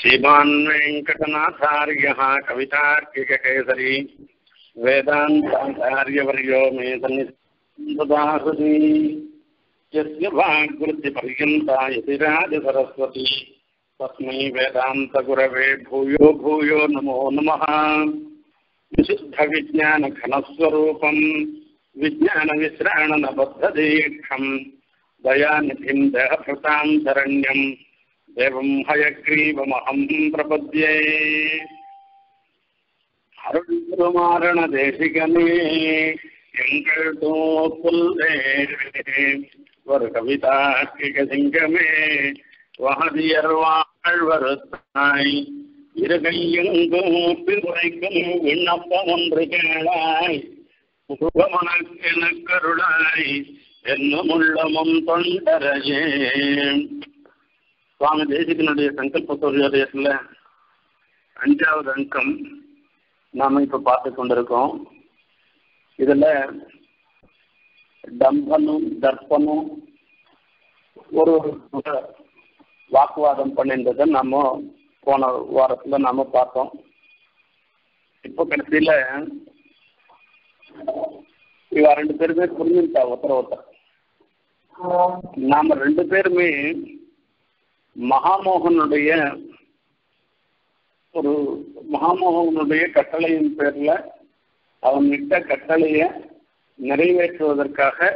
श्रीमान् वेङ्कटनाथार्यः कवितार्किककेसरी, वेदान्ताचार्यवर्यो मे सन्निधासति यस्य वाग्वृत्तिपर्यन्ता यतिराजसरस्वती तस्मै भूयो भूयो नमो नमः। विशुद्धविज्ञानघनस्वरूपम् विज्ञानविश्राणनबद्धदीक्षम् दयानिधिम् देहभृताम् शरण्यम् देवम् हयग्रीवमहम् प्रपद्ये அருள்மாரணதேசிகனே எங்கள் தோப்புல்லே ஒரு கவிதாக்கிக சிங்கமே வகதியர் வாழ்வருத்தாய் இருகையெங்கும் உரைக்கும் விண்ணப்பம் ஒன்று கேளாய் முகமனக்கென கருளாய் என்னும் உள்ளமும் தொண்டரையே சுவாமி தேசிகனுடைய சங்கல்ப சூரியோதயத்தில் அஞ்சாவது அங்கம் நாம இப்ப பார்த்து கொண்டிருக்கோம். இதுல டம்பனும் தர்ப்பனும் ஒரு ஒரு வாக்குவாதம் பண்ணிருந்ததை நாம போன வாரத்துல நாம பார்த்தோம். இப்போ கடைசியில இவ ரெண்டு பேருமே புரிஞ்சுட்டா ஒருத்தர் ஒருத்தர். நாம ரெண்டு பேருமே மகாமோகனுடைய ஒரு மகாமோகனுடைய கட்டளையின் பேர்ல அவன் இட்ட கட்டளைய நிறைவேற்றுவதற்காக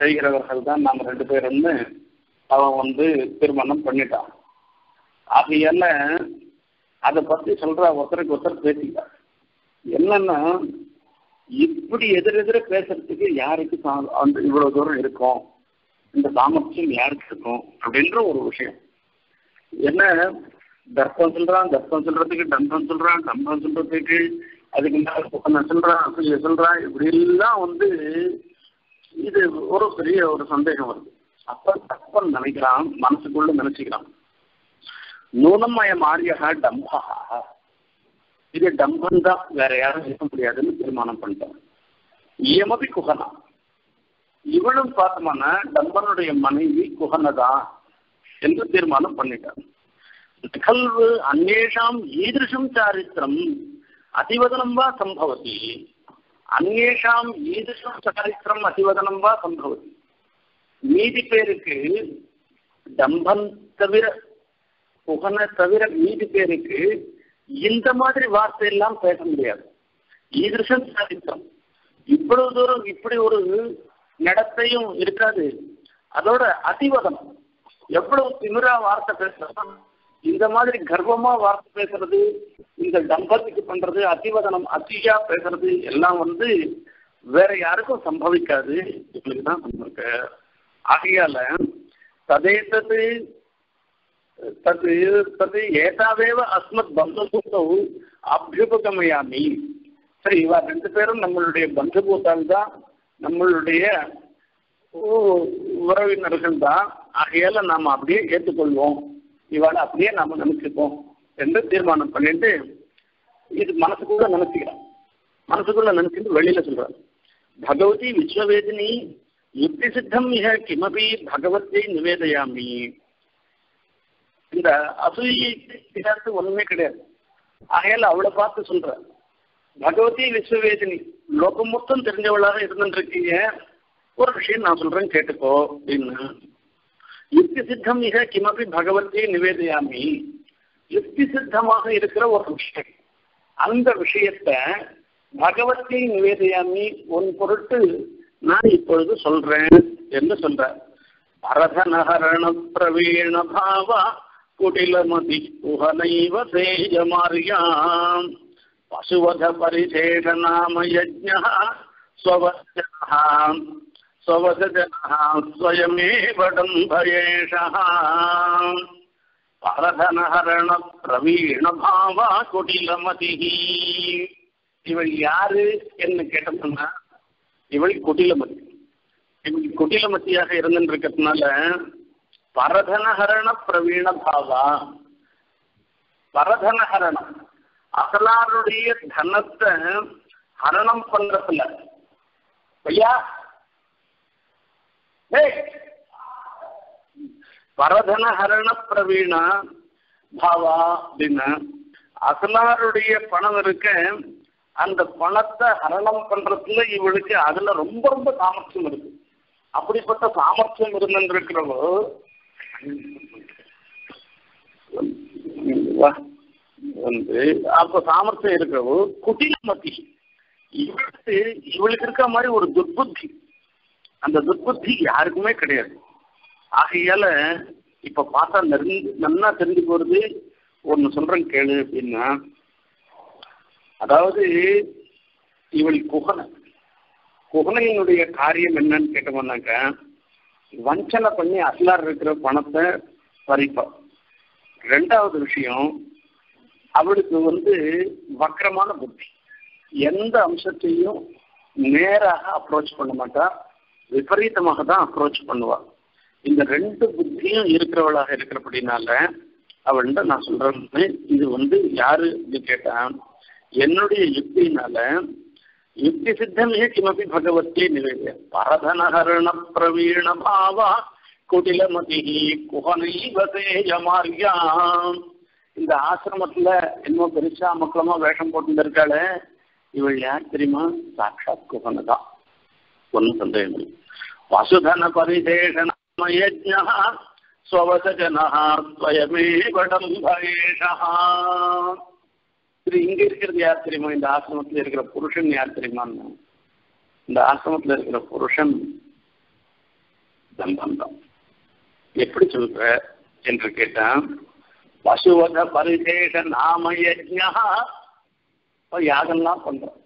செய்கிறவர்கள் தான் நாம் ரெண்டு பேரும்னு அவன் வந்து தீர்மானம் பண்ணிட்டான். ஆகையால அதை பத்தி சொல்ற ஒருத்தருக்கு ஒருத்தர் பேசிட்டார் என்னன்னா இப்படி எதிரெதிர பேசுறதுக்கு யாருக்கு அந்த இவ்வளவு தூரம் இருக்கும்? இந்த சாமர்த்தியம் யாருக்கு இருக்கும்? அப்படின்ற ஒரு விஷயம். என்ன? தர்ப்பம் சொல்றான் தர்ப்பம் சொல்றதுக்கு டம்பம் சொல்றான் டம்பம் சொல்றதுக்கு அதுக்கு மேல சொல்றான் அப்படி சொல்றான் இப்படி எல்லாம் வந்து இது ஒரு பெரிய ஒரு சந்தேகம் வருது. அப்ப தப்பன் நினைக்கிறான் மனசுக்குள்ள நினைச்சுக்கிறான். நூனமய மாரியகா டம்பா இது டம்பன் தான் வேற யாரும் இருக்க முடியாதுன்னு தீர்மானம் பண்ணிட்டான். இயமபி குகனா இவளும் பார்த்தோம்னா டம்பனுடைய மனைவி குகனதான் என்று தீர்மானம் பண்ணிட்டார். நிகழ்வு அந்நேஷாம் ஈதிருஷம் சாரித்திரம் அதிவதனம் வா சம்பவதி. அந்நேஷாம் ஈதிருஷம் சாரித்திரம் அதிவதனம் வா சம்பவதி. மீதி பேருக்கு டம்பன் தவிர புகனை தவிர மீதி பேருக்கு இந்த மாதிரி வார்த்தை எல்லாம் பேச முடியாது. ஈதிருஷம் சாரித்திரம். இவ்வளவு தூரம் இப்படி ஒரு நடத்தையும் இருக்காது. அதோட அதிவதனம். எவ்வளவு திமிரா வார்த்தை பேசுறோம் இந்த மாதிரி கர்வமா வார்த்தை பேசுறது இந்த தம்பதிக்கு பண்றது அதிவதனம் அதிகா பேசுறது எல்லாம் வந்து வேற யாருக்கும் சம்பவிக்காது. இவங்களுக்கு தான் சம்பவிக்க. ஆகையால ததேத்தது தது தது ஏதாவேவ அஸ்மத் பந்தபூத்தம் அபியுபகமயாமி சரி இவா ரெண்டு பேரும் நம்மளுடைய பந்தபூத்தால் தான் நம்மளுடைய உறவினர்கள் தான் ஆகையால நாம் அப்படியே ஏற்றுக்கொள்வோம் இவாளை அப்படியே நாம நினைச்சுப்போம் என்று தீர்மானம் பண்ணிட்டு இது மனசுக்குள்ள நினைச்சுக்கிறான் மனசுக்குள்ள நினைச்சுட்டு வெளியில சொல்றாரு. பகவதி விஸ்வவேதினி யுக்தி சித்தம் மிக கிமபி பகவத்தை நிவேதையாமி. இந்த அசூயிக்கு ஒண்ணுமே கிடையாது. ஆகையால அவளை பார்த்து சொல்ற பகவதி விஸ்வவேதினி லோகம் மொத்தம் தெரிஞ்சவளாக இருந்துருக்கீங்க ஒரு விஷயம் நான் சொல்றேன் கேட்டுக்கோ அப்படின்னு. யுக்தி சித்தம் மிக கிமபி பகவத்தை நிவேதையாமி. யுக்தி சித்தமாக இருக்கிற ஒரு விஷயம். அந்த விஷயத்த பகவத்தை நிவேதையாமி உன் பொருட்டு நான் இப்பொழுது சொல்றேன் என்று சொல்ற பரதநகரண பிரவீண பாவா குடிலமதி புகனைவ சேயமாரியாம். பசுவத பரிசேஷ நாம யஜ்ஞா ஸ்வவஜனாம் स्ववदजनः स्वयमेव डम्भयेषः பரதனஹரண குடிலமதிः இவள் யாரு என்று கேட்டோம்னா இவள் குடிலமதி இவள் குடிலமதியாக இருந்துருக்கிறதுனால பரதனஹரண பிரவீண பாவா பரதனஹரணம் அசலாருடைய தனத்தை ஹரணம் பண்றதுல ஐயா பரதன ஹரண பிரவீண பாவா அப்படின்னா அசலாருடைய பணம் இருக்க. அந்த பணத்தை ஹரணம் பண்றதுல இவளுக்கு அதுல ரொம்ப ரொம்ப சாமர்த்தியம் இருக்கு. அப்படிப்பட்ட சாமர்த்தியம் இருந்திருக்கிறவோ வந்து அப்ப சாமர்த்தியம் இருக்கிறவோ குட்டிலமதி இவளுக்கு இவளுக்கு இருக்க மாதிரி ஒரு துர்புத்தி. அந்த துர்புத்தி யாருக்குமே கிடையாது. ஆகையால இப்ப பார்த்தா நெருங்கி நல்லா தெரிஞ்சு போறது ஒன்னு சொல்றேன் கேளு அப்படின்னா அதாவது இவள் குகனை. குகனையினுடைய காரியம் என்னன்னு கேட்டோம்னாக்க வஞ்சனை பண்ணி அசலார் இருக்கிற பணத்தை பறிப்பாள் ரெண்டாவது விஷயம் அவளுக்கு வந்து வக்கரமான புத்தி. எந்த அம்சத்தையும் நேராக அப்ரோச் பண்ண மாட்டா. விபரீதமாக தான் அப்ரோச் பண்ணுவா. இந்த ரெண்டு புத்தியும் இருக்கிறவளாக இருக்கிறபடினால அவள்கிட்ட நான் சொல்றேன் இது வந்து யாரு இது கேட்டா என்னுடைய யுக்தினால யுக்தி சித்தமே கிமபி பகவத்தே நிவேத பரதனஹரண பிரவீண பாவா குடிலமதி குகனைவசேயமாரியாம் இந்த ஆசிரமத்துல என்னமோ பெருசா மக்களமா வேஷம் போட்டு இருக்காளே இவள் யார் தெரியுமா? சாட்சாத் குகனை தான் ஒன்னும் சந்தேகம் இல்லை வசுதன பரிசேஷனமயஜா இது இங்க இருக்கிறது யார் தெரியுமா இந்த ஆசிரமத்தில் இருக்கிற புருஷன் யார் தெரியுமான்னு இந்த ஆசிரமத்தில் இருக்கிற புருஷன் தம்பந்தம் எப்படி சொல்ற என்று கேட்டான் பசுவத பரிசேஷ நாம யஜ்யா யாகம்லாம் பண்றோம்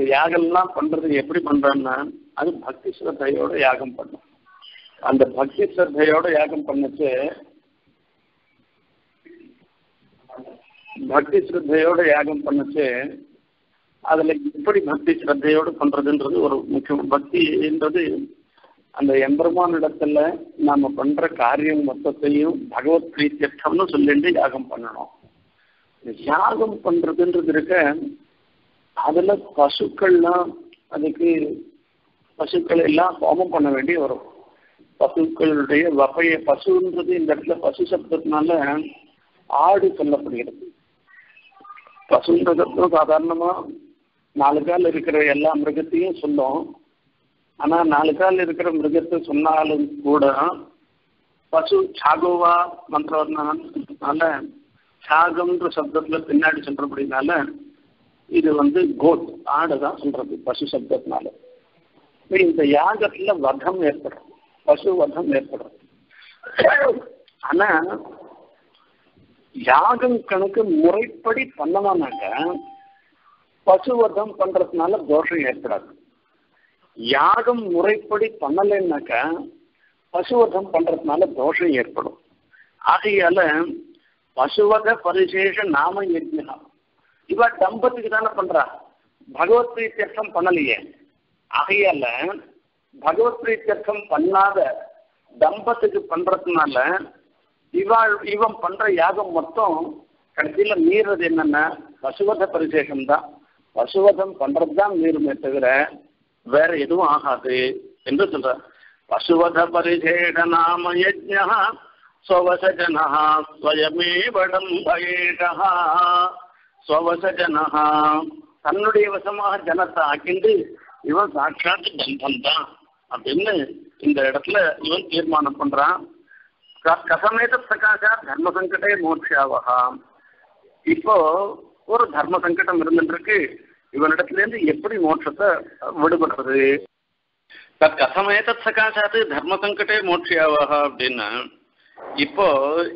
இந்த யாகம்லாம் பண்றது எப்படி பண்றோம்னா அது பக்தி ஸ்ரத்தையோட யாகம் பண்ணும். அந்த பக்தி ஸ்ரத்தையோட யாகம் பண்ணுச்சு பக்தி ஸ்ரத்தையோட யாகம் பண்ணுச்சு அதுல எப்படி பக்தி ஸ்ரத்தையோடு பண்றதுன்றது ஒரு முக்கியம். பக்தின்றது அந்த எம்பெருமான் இடத்துல நாம பண்ற காரியம் மொத்தத்தையும் பகவத் பிரீத்தியர்த்தம்னு சொல்லிட்டு யாகம் பண்ணணும். யாகம் பண்றதுன்றது இருக்க அதுல பசுக்கள்லாம் அதுக்கு பசுக்கள் எல்லாம் ஹோமம் பண்ண வேண்டி வரும். பசுக்களுடைய வகைய பசுன்றது இந்த இடத்துல பசு சப்தத்தினால ஆடு சொல்லப்படுகிறது. பசுன்றது சாதாரணமா நாலு கால் இருக்கிற எல்லா மிருகத்தையும் சொல்லும். ஆனா நாலு கால் இருக்கிற மிருகத்தை சொன்னாலும் கூட பசு சாகோவா மந்திரம் சாகம்ன்ற சப்தத்துல பின்னாடி சொல்றபடினால இது வந்து கோட் ஆடு தான் சொல்றது பசு சப்தத்தினால. இந்த யாகத்துல வதம் ஏற்படும் பசு வதம் ஏற்படும். ஆனா யாகம் கணக்கு முறைப்படி பண்ணலாம்னாக்க பசுவதம் பண்றதுனால தோஷம் ஏற்படாது. யாகம் முறைப்படி பண்ணலைன்னாக்க பசுவதம் பண்றதுனால தோஷம் ஏற்படும். ஆகையால பசுவத பரிசேஷ நாம யஜ்யா இவ தம்பத்துக்கு தானே பண்றா. பகவத் பிரீத்தியர்த்தம் பண்ணலையே. ஆகையால பகவத் பிரீத்தியர்த்தம் பண்ணாத தம்பத்துக்கு பண்றதுனால இவாள் இவன் பண்ற யாகம் மொத்தம் கடைசியில மீறது என்னன்னா பசுவத பரிசேஷம் தான் பசுவதம் பண்றது தான் மீறுமே தவிர வேற எதுவும் ஆகாது என்று சொல்ற. பசுவத பரிசேஷ நாம யஜ்யா ஸ்வயமே வடம் பயேஷா ஸ்வவசஜனா தன்னுடைய வசமாக ஜனத்தை ஆக்கிண்டு இவன் சாட்சாத் பந்தம் தான் அப்படின்னு இந்த இடத்துல இவன் தீர்மானம் பண்றான். கசமேத பிரகாஷா தர்ம சங்கடே மோட்சாவகா இப்போ ஒரு தர்ம சங்கடம் இருந்துருக்கு இவனிடத்துல இருந்து எப்படி மோட்சத்தை விடுபடுறது? கசமேத சகாசாத்து தர்ம சங்கடே மோட்சியாவகா அப்படின்னு இப்போ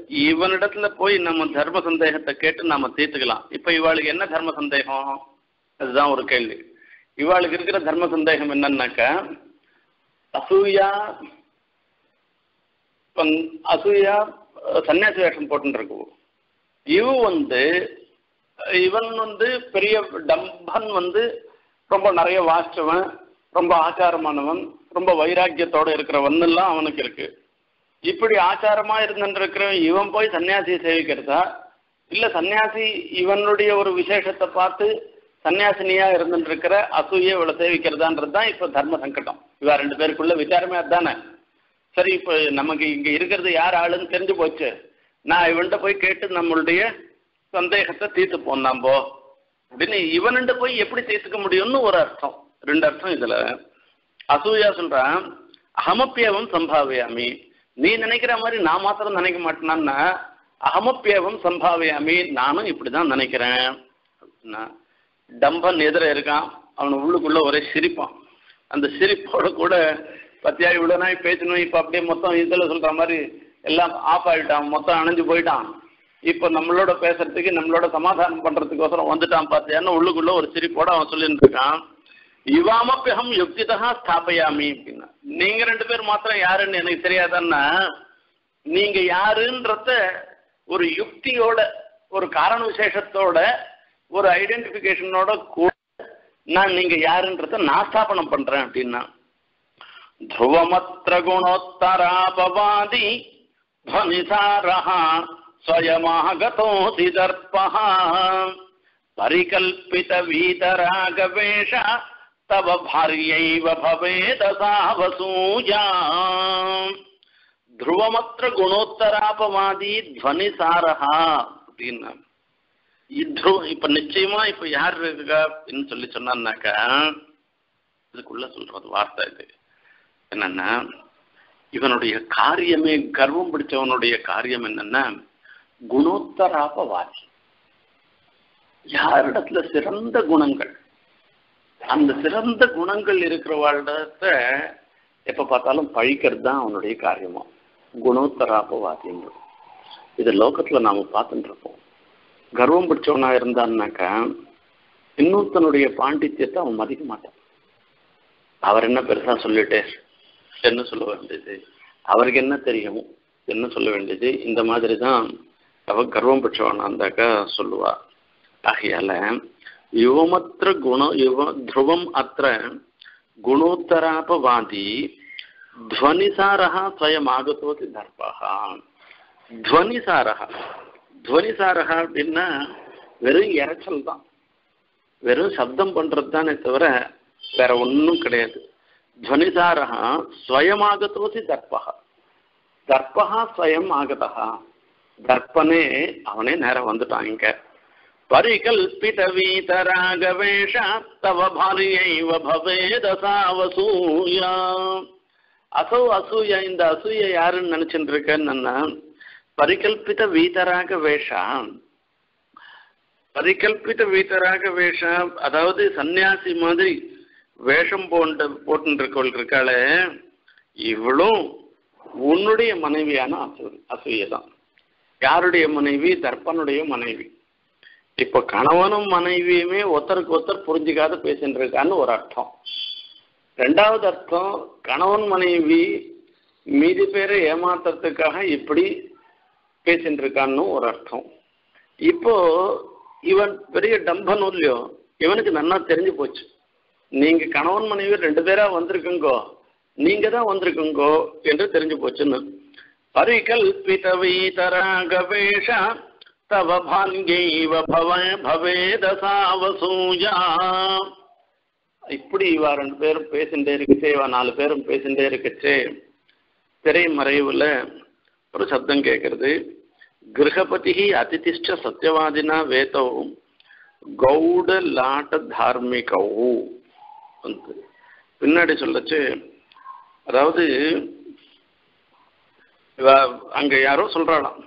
இவனிடத்துல போய் நம்ம தர்ம சந்தேகத்தை கேட்டு நாம தீர்த்துக்கலாம். இப்ப இவாளுக்கு என்ன தர்ம சந்தேகம்? அதுதான் ஒரு கேள்வி. இவாளுக்கு இருக்கிற தர்ம சந்தேகம் என்னன்னாக்கா அசூயா அசூயா சன்னியாசி வேஷம் போட்டுருக்கு இவ வந்து இவன் வந்து பெரிய டம்பன் வந்து ரொம்ப நிறைய வாசிச்சவன் ரொம்ப ஆச்சாரமானவன் ரொம்ப வைராக்கியத்தோட இருக்கிறவன் எல்லாம் அவனுக்கு இருக்கு. இப்படி ஆச்சாரமா இருந்துருக்கிறவன் இவன் போய் சன்னியாசியை சேவிக்கிறதா? இல்ல சன்னியாசி இவனுடைய ஒரு விசேஷத்தை பார்த்து சன்னியாசினியா இருந்துருக்கிற அசூய இவளை சேவிக்கிறதான்றது தான் இப்ப தர்ம சங்கடம். இவா ரெண்டு பேருக்குள்ள விசாரமே அதுதானே. சரி இப்போ நமக்கு இங்க இருக்கிறது யார் ஆளுன்னு தெரிஞ்சு போச்சு. நான் இவன்கிட்ட போய் கேட்டு நம்மளுடைய சந்தேகத்தை தீர்த்து போனாம்போ அப்படின்னு இவன்கிட்ட போய் எப்படி தீர்த்துக்க முடியும்னு ஒரு அர்த்தம். ரெண்டு அர்த்தம் இதுல. அசூயா சொல்றான் அகமப்பியவம் சம்பாவியாமி நீ நினைக்கிற மாதிரி நான் மாத்திரம் நினைக்க மாட்டேனான்னா அகமப்பியவம் சம்பாவியாமி நானும் இப்படிதான் நினைக்கிறேன். டம்பன் எதிர இருக்கான் அவன் உள்ளுக்குள்ள ஒரே சிரிப்பான். அந்த சிரிப்போட கூட பத்தியா இவ்வளவு நாய் பேசணும் இப்ப அப்படியே மொத்தம் இதுல சொல்ற மாதிரி எல்லாம் ஆஃப் ஆயிட்டான் மொத்தம் அணைஞ்சு போயிட்டான். இப்ப நம்மளோட பேசுறதுக்கு நம்மளோட சமாதானம் பண்றதுக்கோசரம் வந்துட்டான் பார்த்தியான்னு உள்ளுக்குள்ள ஒரு சிரிப்போட அவன் சொல்லிட்டு இருக்கான். இவாமப்பியகம் யுக்திதா ஸ்தாபயாமி அப்படின்னா நீங்க ரெண்டு பேர் மாத்திரம் யாருன்னு எனக்கு தெரியாதன்னா நீங்க யாருன்றத ஒரு யுக்தியோட ஒரு காரண விசேஷத்தோட ஒரு ஐடென்டிபிகேஷனோட கூட நான் நீங்க யாருன்றத நான் ஸ்தாபனம் பண்றேன் அப்படின்னா ध्रुवमत्र गुणोत्तरापवादी ध्वनिसारः स्वयमागतोऽसि दर्पः परिकल्पितवीतरागवेष तव भार्यैव भवेदसावसूया ध्रुवमत्र गुणोत्तरापवादी ध्वनिसारः அப்படின்னா இத்ரு இப்ப நிச்சயமா இப்ப யார் இருக்கா அப்படின்னு சொல்லி சொன்னான்னாக்கா இதுக்குள்ள சொல்றது வார்த்தை இது என்னன்னா இவனுடைய காரியமே கர்வம் பிடிச்சவனுடைய காரியம் என்னன்னா குணோத்தராபவாதி யாரிடத்துல சிறந்த குணங்கள் அந்த சிறந்த குணங்கள் இருக்கிற இருக்கிறவாழ்டத்த எப்ப பார்த்தாலும் பழிக்கிறது தான் அவனுடைய காரியமா? குணோத்தராபவாதின்றது இது லோகத்துல நாம பார்த்துட்டு இருப்போம். கர்வம் பிடிச்சவனா இருந்தான்னாக்கா இன்னொருத்தனுடைய பாண்டித்யத்தை அவன் மதிக்க மாட்டான். அவர் என்ன பெருசா சொல்லிட்டே என்ன சொல்ல வேண்டியது? அவருக்கு என்ன தெரியும்? என்ன சொல்ல வேண்டியது? இந்த மாதிரி தான் அவ கர்வம் பெற்றவனா இருந்தாக்கா சொல்லுவா. ஆகையால யுவமத்திர குண யுவ துருவம் அத்த குணோத்தராபவாதி துவனிசாரா ஸ்வயம் ஆகத்தோதி தர்பகா துவனிசாரா துவனிசாரா அப்படின்னா வெறும் இறைச்சல் தான். வெறும் சப்தம் பண்றது தானே தவிர வேற ஒன்றும் கிடையாது. துவனிசாரா ஸ்வயமாகத்தோசி தர்பகா தர்பகா ஸ்வயம் ஆகதா தர்ப்பனே அவனே நேரம் வந்துட்டான் இங்க. பரிகல்பித வீதராகவேஷ தவ பாரியைவ பவேதசாவசூயா அசோ அசூயா இந்த அசூய யாருன்னு நினைச்சுட்டு இருக்கேன்னு பரிகல்பித வீதராக வேஷா பரிகல்பித வீதராக வேஷா அதாவது சன்னியாசி மாதிரி வேஷம் போன்ற போட்டுருக்கவள் இருக்காளே இவளும் உன்னுடைய மனைவியான அசூ அசூயை தான் யாருடைய மனைவி? தர்ப்பனுடைய மனைவி. இப்ப கணவனும் மனைவியுமே ஒருத்தருக்கு ஒருத்தர் புரிஞ்சுக்காத பேசிட்டு இருக்கான்னு ஒரு அர்த்தம். ரெண்டாவது அர்த்தம் கணவன் மனைவி மீதி பேரை ஏமாத்துறதுக்காக இப்படி பேசிட்டு இருக்கான்னு ஒரு அர்த்தம். இப்போ இவன் பெரிய டம்பன் இல்லையோ இவனுக்கு நல்லா தெரிஞ்சு போச்சு. நீங்க கணவன் மனைவி ரெண்டு பேரா வந்திருக்குங்கோ நீங்க தான் வந்திருக்குங்கோ என்று தெரிஞ்சு போச்சுன்னு. பரிகல்பித வீதராகவேஷ தவ भाङ्गैव பவ பவேதசாவசூயா இப்படி இவா ரெண்டு பேரும் பேசிட்டே இருக்கச்சே இவா நாலு பேரும் பேசிட்டே இருக்கச்சே திரைமறைவுல ஒரு சப்தம் கேட்கறது கிரகபதி அதிதிஷ்ட சத்தியவாதினா வேதோ கௌட லாட்ட தார்மிகவு. பின்னாடி சொல்லச்சு. அதாவது இவ அங்க யாரோ சொல்றாளாம்.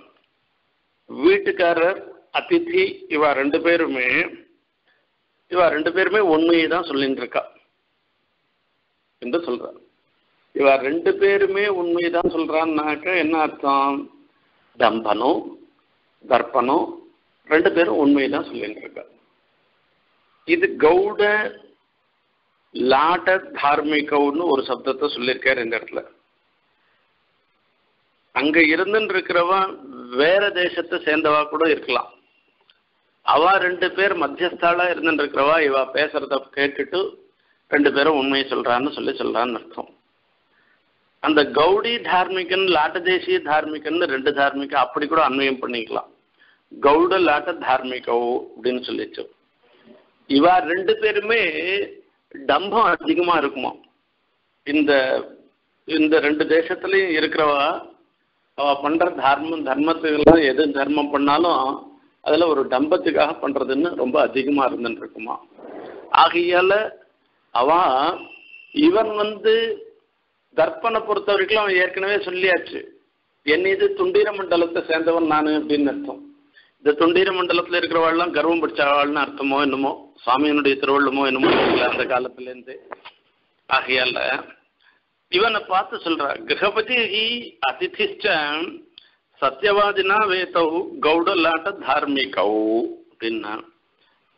வீட்டுக்காரர் அதித்தி இவா ரெண்டு பேருமே இவா ரெண்டு பேருமே உண்மையை தான் சொல்லிட்டு இருக்கா என்று சொல்றா இவா ரெண்டு பேருமே உண்மையை தான் சொல்றான்னாக்க என்ன அர்த்தம்? தம்பனும் தர்ப்பனும் ரெண்டு பேரும் உண்மையை தான் சொல்லிட்டு இருக்கா இது கௌட லாட தார்மிகவுன்னு ஒரு சப்தத்தை சொல்லியிருக்காரு இந்த இடத்துல. அங்க இருந்துன்னு இருக்கிறவா வேற தேசத்தை சேர்ந்தவா கூட இருக்கலாம். அவ ரெண்டு பேர் மத்தியஸ்தாளா இருந்துட்டு இருக்கிறவா இவா பேசுறத கேட்டுட்டு ரெண்டு பேரும் உண்மையை சொல்றான்னு சொல்லி சொல்றான்னு அர்த்தம். அந்த கௌடி தார்மிகன் லாட்ட தேசிய தார்மிகன்னு ரெண்டு தார்மிக அப்படி கூட அன்வயம் பண்ணிக்கலாம். கௌட லாட்ட தார்மிகோ அப்படின்னு சொல்லிச்சு இவா ரெண்டு பேருமே டம்பம் அதிகமா இருக்குமா இந்த இந்த ரெண்டு தேசத்துலயும் இருக்கிறவா அவ பண்ற தர்மம் தர்மத்துக்கெல்லாம் எது தர்மம் பண்ணாலும் அதுல ஒரு டம்பத்துக்காக பண்றதுன்னு ரொம்ப அதிகமா இருந்துட்டு இருக்குமா ஆகையால அவ இவன் வந்து தர்ப்பனை பொறுத்த வரைக்கும் அவன் ஏற்கனவே சொல்லியாச்சு. என் இது துண்டீர மண்டலத்தை சேர்ந்தவன் நான் அப்படின்னு அர்த்தம். இந்த துண்டீர மண்டலத்துல இருக்கிறவாள்லாம் கர்வம் பிடிச்சவாள்னு அர்த்தமோ என்னமோ? சுவாமியினுடைய திருவள்ளுமோ என்னமோ தெரியல அந்த காலத்துல இருந்து ஆகையால இவனை பார்த்து சொல்ற கிரகபதி அதிதிஷ்ட சத்தியவாதினா வேதௌ கௌடலாட்ட தார்மிகவு அப்படின்னா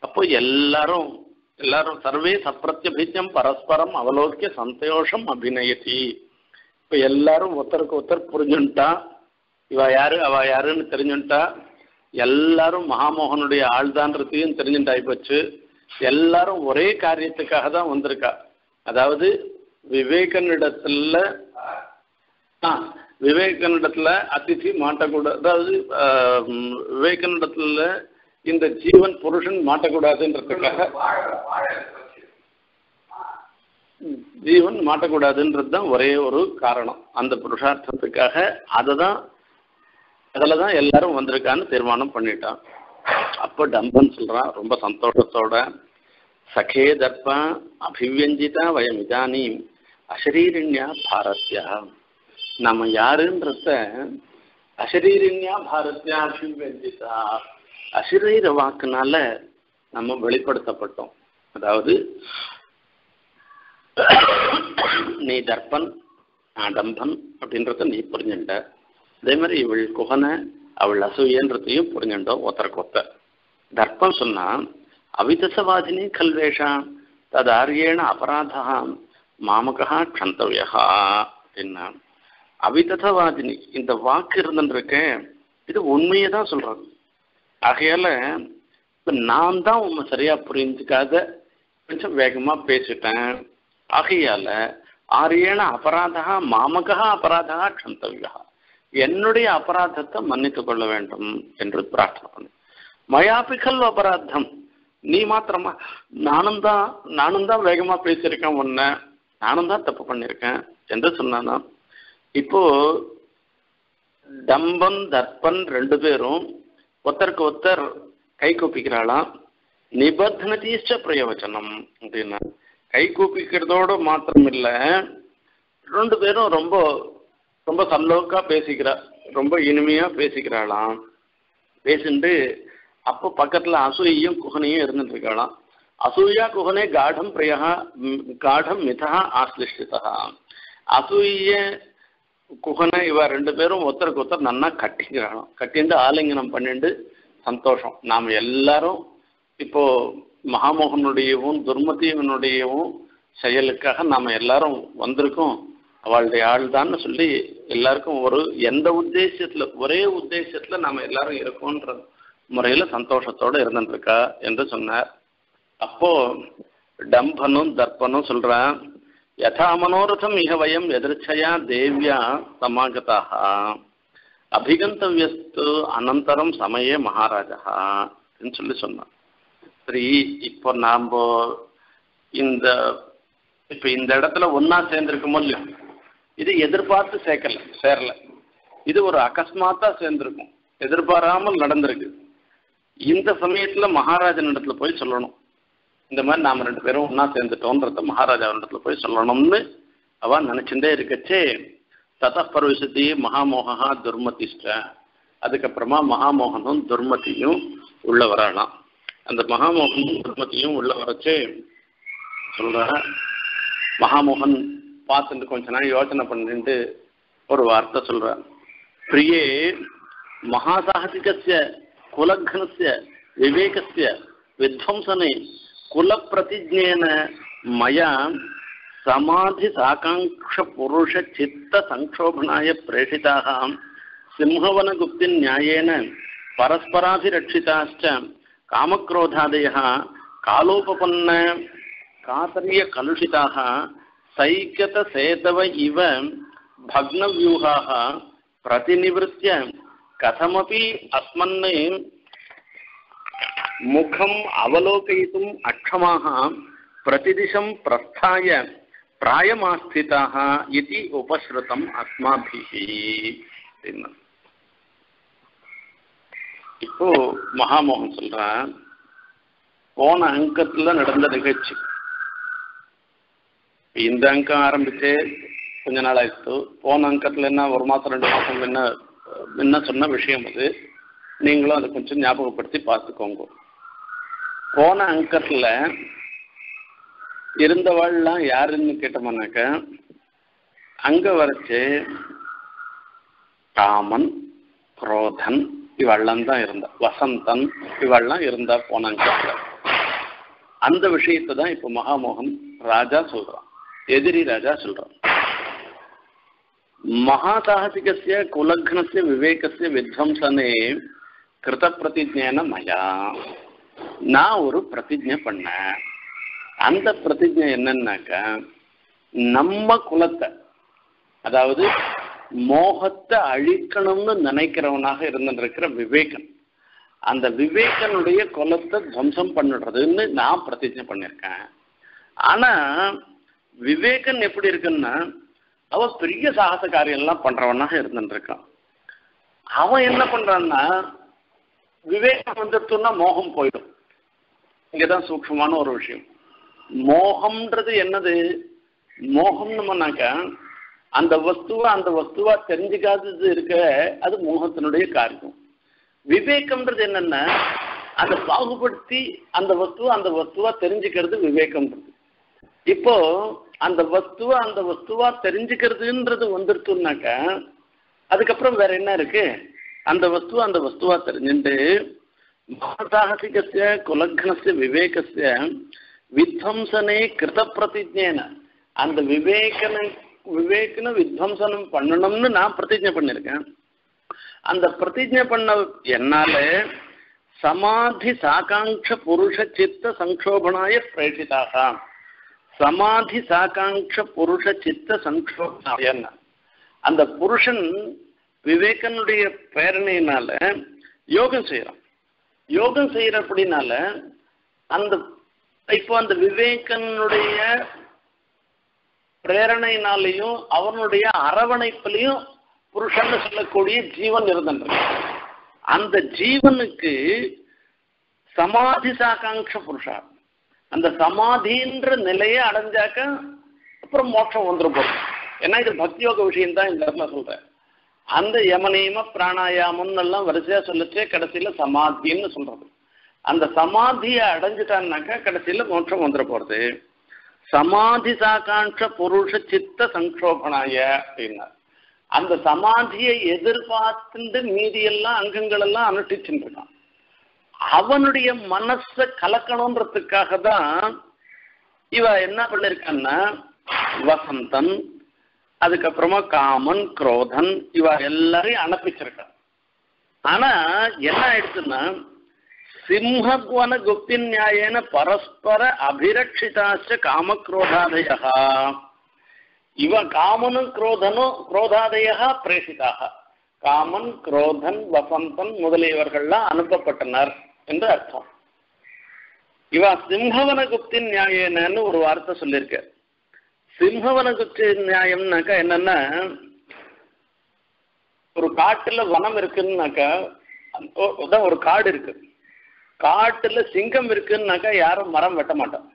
அப்போ எல்லாரும் எல்லாரும் சர்வே சப்பிரத்யபிஜம் பரஸ்பரம் அவலோக்கிய சந்தோஷம் அபிநயத்தி இப்ப எல்லாரும் ஒருத்தருக்கு ஒருத்தர் புரிஞ்சுட்டா இவ யாரு அவ யாருன்னு தெரிஞ்சுட்டா எல்லாரும் மகாமோகனுடைய ஆள்தான்றதையும் தெரிஞ்சுட்டாய் போச்சு. எல்லாரும் ஒரே காரியத்துக்காக தான் வந்திருக்கா. அதாவது விவேகனிடத்துல ஆ விவேகனிடத்துல அதிதி மாட்டக்கூடாது அதாவது ஆஹ், விவேகனிடத்துல இந்த ஜீவன் புருஷன் மாட்டக்கூடாதுன்றதுக்காக ஜீவன் மாட்டக்கூடாதுன்றது தான் ஒரே ஒரு காரணம். அந்த புருஷார்த்தத்துக்காக அதை தான் அதில் தான் எல்லாரும் வந்திருக்கான்னு தீர்மானம் பண்ணிட்டான். அப்போ டம்பன் சொல்றான் ரொம்ப சந்தோஷத்தோட சகே தர்ப்பா அபிவியஞ்சிதா வயம் இதானீம் அசரீரிண்யா பாரத்யா. நம்ம யாருன்றத அசரீரிண்யா பாரத்யா அபிவியஞ்சிதா அசரீர வாக்குனால நம்ம வெளிப்படுத்தப்பட்டோம். அதாவது நீ தர்ப்பன் ஆடம்பன் அப்படின்றத நீ புரிஞ்சுட்ட அதே மாதிரி இவள் குகனை அவள் அசூயன்றதையும் புரிஞ்சுட்டோம் ஒருத்தருக்கு ஒருத்தர். தர்ப்பம் சொன்னா அவிதசவாதினி கல்வேஷா ததாரியேன அபராதா மாமகா கந்தவியகா அப்படின்னா அவிததவாதினி இந்த வாக்கு இருந்துருக்கு இது உண்மையை தான் சொல்கிறது ஆகையால் இப்போ நான் தான் உண்மை சரியாக புரிஞ்சுக்காத கொஞ்சம் வேகமாக பேசிட்டேன். ஆகையால் ஆரியேன அபராதா மாமகா அபராதா கந்தவியா என்னுடைய அபராதத்தை மன்னித்து கொள்ள வேண்டும் என்று பிரார்த்தனை. பண்ணு மயாபி கல் அபராதம் நீ மாத்திரமா நானும் தான் நானும் தான் வேகமாக பேசியிருக்கேன் உன்னை. நானும் தான் தப்பு பண்ணியிருக்கேன். என்று சொன்னானா? இப்போ டம்பன் தர்ப்பன் ரெண்டு பேரும் ஒருத்தருக்கு ஒருத்தர் கை கூப்பிக்கிறாளாம் நிபந்தனதீஷ்ட பிரயோஜனம் அப்படின்னா. கை கூப்பிக்கிறதோட மாத்திரம் இல்லை ரெண்டு பேரும் ரொம்ப ரொம்ப சல்லோக்கா பேசிக்கிறா ரொம்ப இனிமையா பேசிக்கிறாளாம். பேசிட்டு அப்போ பக்கத்துல அசூயையும் குகனையும் இருந்துட்டு இருக்காளாம். அசூயா குகனே காடம் பிரியா காடம் மிதா ஆஸ்லிஷ்டிதா அசூய குகனை இவ ரெண்டு பேரும் ஒருத்தருக்கு ஒருத்தர் நன்னா கட்டிக்கிறானோ கட்டிண்டு ஆலிங்கனம் பண்ணிண்டு சந்தோஷம் நாம் எல்லாரும் இப்போ மகாமோகனுடையவும் துர்மதியினுடையவும் செயலுக்காக நாம் எல்லாரும் வந்திருக்கோம். அவளுடைய ஆள்தான்னு சொல்லி எல்லாருக்கும் ஒரு எந்த உத்தேசத்துல ஒரே உத்தேசத்துல நாம எல்லாரும் இருக்கோன்ற முறையில சந்தோஷத்தோடு இருந்துட்டு இருக்கா என்று சொன்னார். அப்போ டம்பனும் தர்ப்பனும் சொல்றான் யதா மனோரதம் இக வயம் எதிர்ச்சையா தேவியா சமாகதாக அபிகந்தவியஸ்து அனந்தரம் சமயே மகாராஜா அப்படின்னு சொல்லி சொன்னான். சரி இப்போ நாம் இந்த இப்ப இந்த இடத்துல ஒன்னா சேர்ந்துருக்கோமோ இல்லையோ? இது எதிர்பார்த்து சேர்க்கல சேரல. இது ஒரு அகஸ்மாத்தா சேர்ந்திருக்கும் எதிர்பாராமல் நடந்திருக்கு. இந்த சமயத்துல மகாராஜன் இடத்துல போய் சொல்லணும். இந்த மாதிரி நாம் ரெண்டு பேரும் ஒன்றா சேர்ந்துட்டோன்றத மகாராஜா இடத்துல போய் சொல்லணும்னு அவ நினைச்சுட்டே இருக்கச்சே. ததப்பரவிசதி மகாமோகா துர்மதிஷ்ட. அதுக்கப்புறமா மகாமோகனும் துர்மதியும் உள்ள வரலாம் அந்த மகாமோகனும் துர்மதியும் உள்ள வரச்சே சொல்ற மகாமோகன் பார்த்துட்டு கொஞ்ச நாள் யோசனை பண்ணிட்டு ஒரு வார்த்தை சொல்ற. பிரியே மகாசாகசிகஸ்ய குலக்னஸ்ய விவேகசிய வித்வம்சனை कुलप्रतिज्ञेन मया समाधिसाकाङ्क्षपुरुषचित्तसङ्क्षोभनाय प्रेषिताः सिंहवनगुप्तिन्यायेन परस्पराभिरक्षिताश्च कामक्रोधादयः, कालोपपन्न कातर्यकलुषिताः सैकतसेतव इव भग्नव्यूहाः प्रतिनिवृत्य कथमपि अस्मन् ముఖం అవలోకయితుం అక్షమాః ప్రతిదిశం ప్రస్థాయ ప్రాయమాస్థితాः ఇది ఉపశ్రుతం అస్మాభిః இப்போ மகாமோகன் சொல்றான் போன அங்கத்துல நடந்த நிகழ்ச்சி இந்த அங்கம் ஆரம்பிச்சு கொஞ்ச நாள் ஆயிடுச்சு போன அங்கத்தில் என்ன ஒரு மாதம் ரெண்டு மாதம் என்ன என்ன சொன்ன விஷயம் அது நீங்களும் அதை கொஞ்சம் ஞாபகப்படுத்தி பார்த்துக்கோங்க போன அங்கத்துல இருந்தவாள்லாம் யாருன்னு கேட்டோம்னாக்க அங்க வரைச்சு காமன் குரோதன் இவெல்லாம் தான் இருந்தா வசந்தன் இவெல்லாம் இருந்தா போன அங்கத்துல. அந்த விஷயத்தை தான் இப்போ மகாமோகன் ராஜா சொல்றான். எதிரி ராஜா சொல்றான். மகாசாகசிகசிய குலக்னசிய விவேகசிய வித்வம்சனே கிருத பிரதிஜேன மயா. நான் ஒரு பிரதிஜை பண்ணேன். அந்த பிரதிஜை என்னன்னாக்க நம்ம குலத்தை அதாவது மோகத்தை அழிக்கணும்னு நினைக்கிறவனாக இருந்துருக்கிற விவேகன். அந்த விவேகனுடைய குலத்தை துவம்சம் பண்ணிடுறதுன்னு நான் பிரதிஜை பண்ணியிருக்கேன். ஆனா விவேகன் எப்படி இருக்குன்னா அவன் பெரிய சாகச காரியம்லாம் பண்ணுறவனாக பண்றவனாக இருந்துருக்கான். அவன் என்ன பண்றான்னா விவேகம் வந்துட்டுன்னா மோகம் போயிடும். இங்கதான் சூக்ஷமான ஒரு விஷயம். மோகம்ன்றது என்னது? மோகம் நம்மனாக்க அந்த வஸ்துவா அந்த வஸ்துவா தெரிஞ்சுக்காதது இருக்க அது மோகத்தினுடைய காரியம். விவேகம்ன்றது என்னன்னா அந்த பாகுபடுத்தி அந்த வஸ்துவா அந்த வஸ்துவா தெரிஞ்சுக்கிறது விவேகம்ன்றது. இப்போ அந்த வஸ்துவா அந்த வஸ்துவா தெரிஞ்சுக்கிறதுன்றது வந்துருச்சுனாக்க அதுக்கப்புறம் வேற என்ன இருக்கு? அந்த வஸ்துவா அந்த வஸ்துவா தெரிஞ்சுட்டு மகசாகசிகசிய குலக்னசிய விவேகசிய வித்வம்சனே கிருத பிரதிஜேன அந்த விவேகன விவேகன வித்வம்சனம் பண்ணணும்னு நான் பிரதிஜை பண்ணியிருக்கேன் அந்த பிரதிஜை பண்ண என்னால சமாதி சாகாங்க புருஷ சித்த சங்கோபனாய பிரேஷிதாக. சமாதி சாகாங்க புருஷ சித்த சங்கோபனாய அந்த புருஷன் விவேகனுடைய பேரணையினால யோகம் செய்யறான் யோகம் செய்யறப்படினால அந்த இப்போ அந்த விவேகனுடைய பிரேரணையினாலையும் அவனுடைய அரவணைப்புலையும் புருஷன் சொல்லக்கூடிய ஜீவன் இருந்தன்ற அந்த ஜீவனுக்கு சமாதி சாகாங்ஷ புருஷா. அந்த சமாதின்ற நிலையை அடைஞ்சாக்க அப்புறம் மோட்சம் வந்துடும் ஏன்னா இது பக்தி யோக விஷயம் தான் இந்த இடத்துல சொல்றேன். அந்த யமனியம பிராணாயாமம் எல்லாம் வரிசையா சொல்லிச்சே கடைசியில சமாதின்னு சொல்றது. அந்த சமாதியை அடைஞ்சிட்டான்னாக்கா கடைசியில மோட்சம் வந்துட போறது. சமாதி சாகாண்ட புருஷ சித்த சங்கோபனாய அப்படின்னார். அந்த சமாதியை எதிர்பார்த்துட்டு மீதியெல்லாம் அங்கங்கள் எல்லாம் அனுஷ்டிச்சுட்டு இருக்கான் அவனுடைய மனச கலக்கணுன்றதுக்காக தான் இவ என்ன பண்ணிருக்கான்னா வசந்தன் அதுக்கப்புறமா காமன் குரோதன் இவ எல்லாரையும் அனுப்பிச்சிருக்கான். ஆனா என்ன ஆயிடுச்சுன்னா சிம்ஹக்வன குப்தி நியாயேன பரஸ்பர அபிரட்சிதாச்ச காமக்ரோதாதயா இவ காமனும் குரோதனும் குரோதாதயா பிரேஷிதாக காமன் குரோதன் வசந்தன் முதலியவர்கள்லாம் அனுப்பப்பட்டனர் என்று அர்த்தம். இவ சிம்ஹவன குப்தி நியாயேனன்னு ஒரு வார்த்தை சொல்லியிருக்கேன் சிம்ஹவன குப்தி நியாயம்னாக்கா என்னன்னா ஒரு காட்டுல வனம் இருக்குன்னாக்கா அதான் ஒரு காடு இருக்கு. காட்டுல சிங்கம் இருக்குன்னாக்கா யாரும் மரம் வெட்ட மாட்டோம்.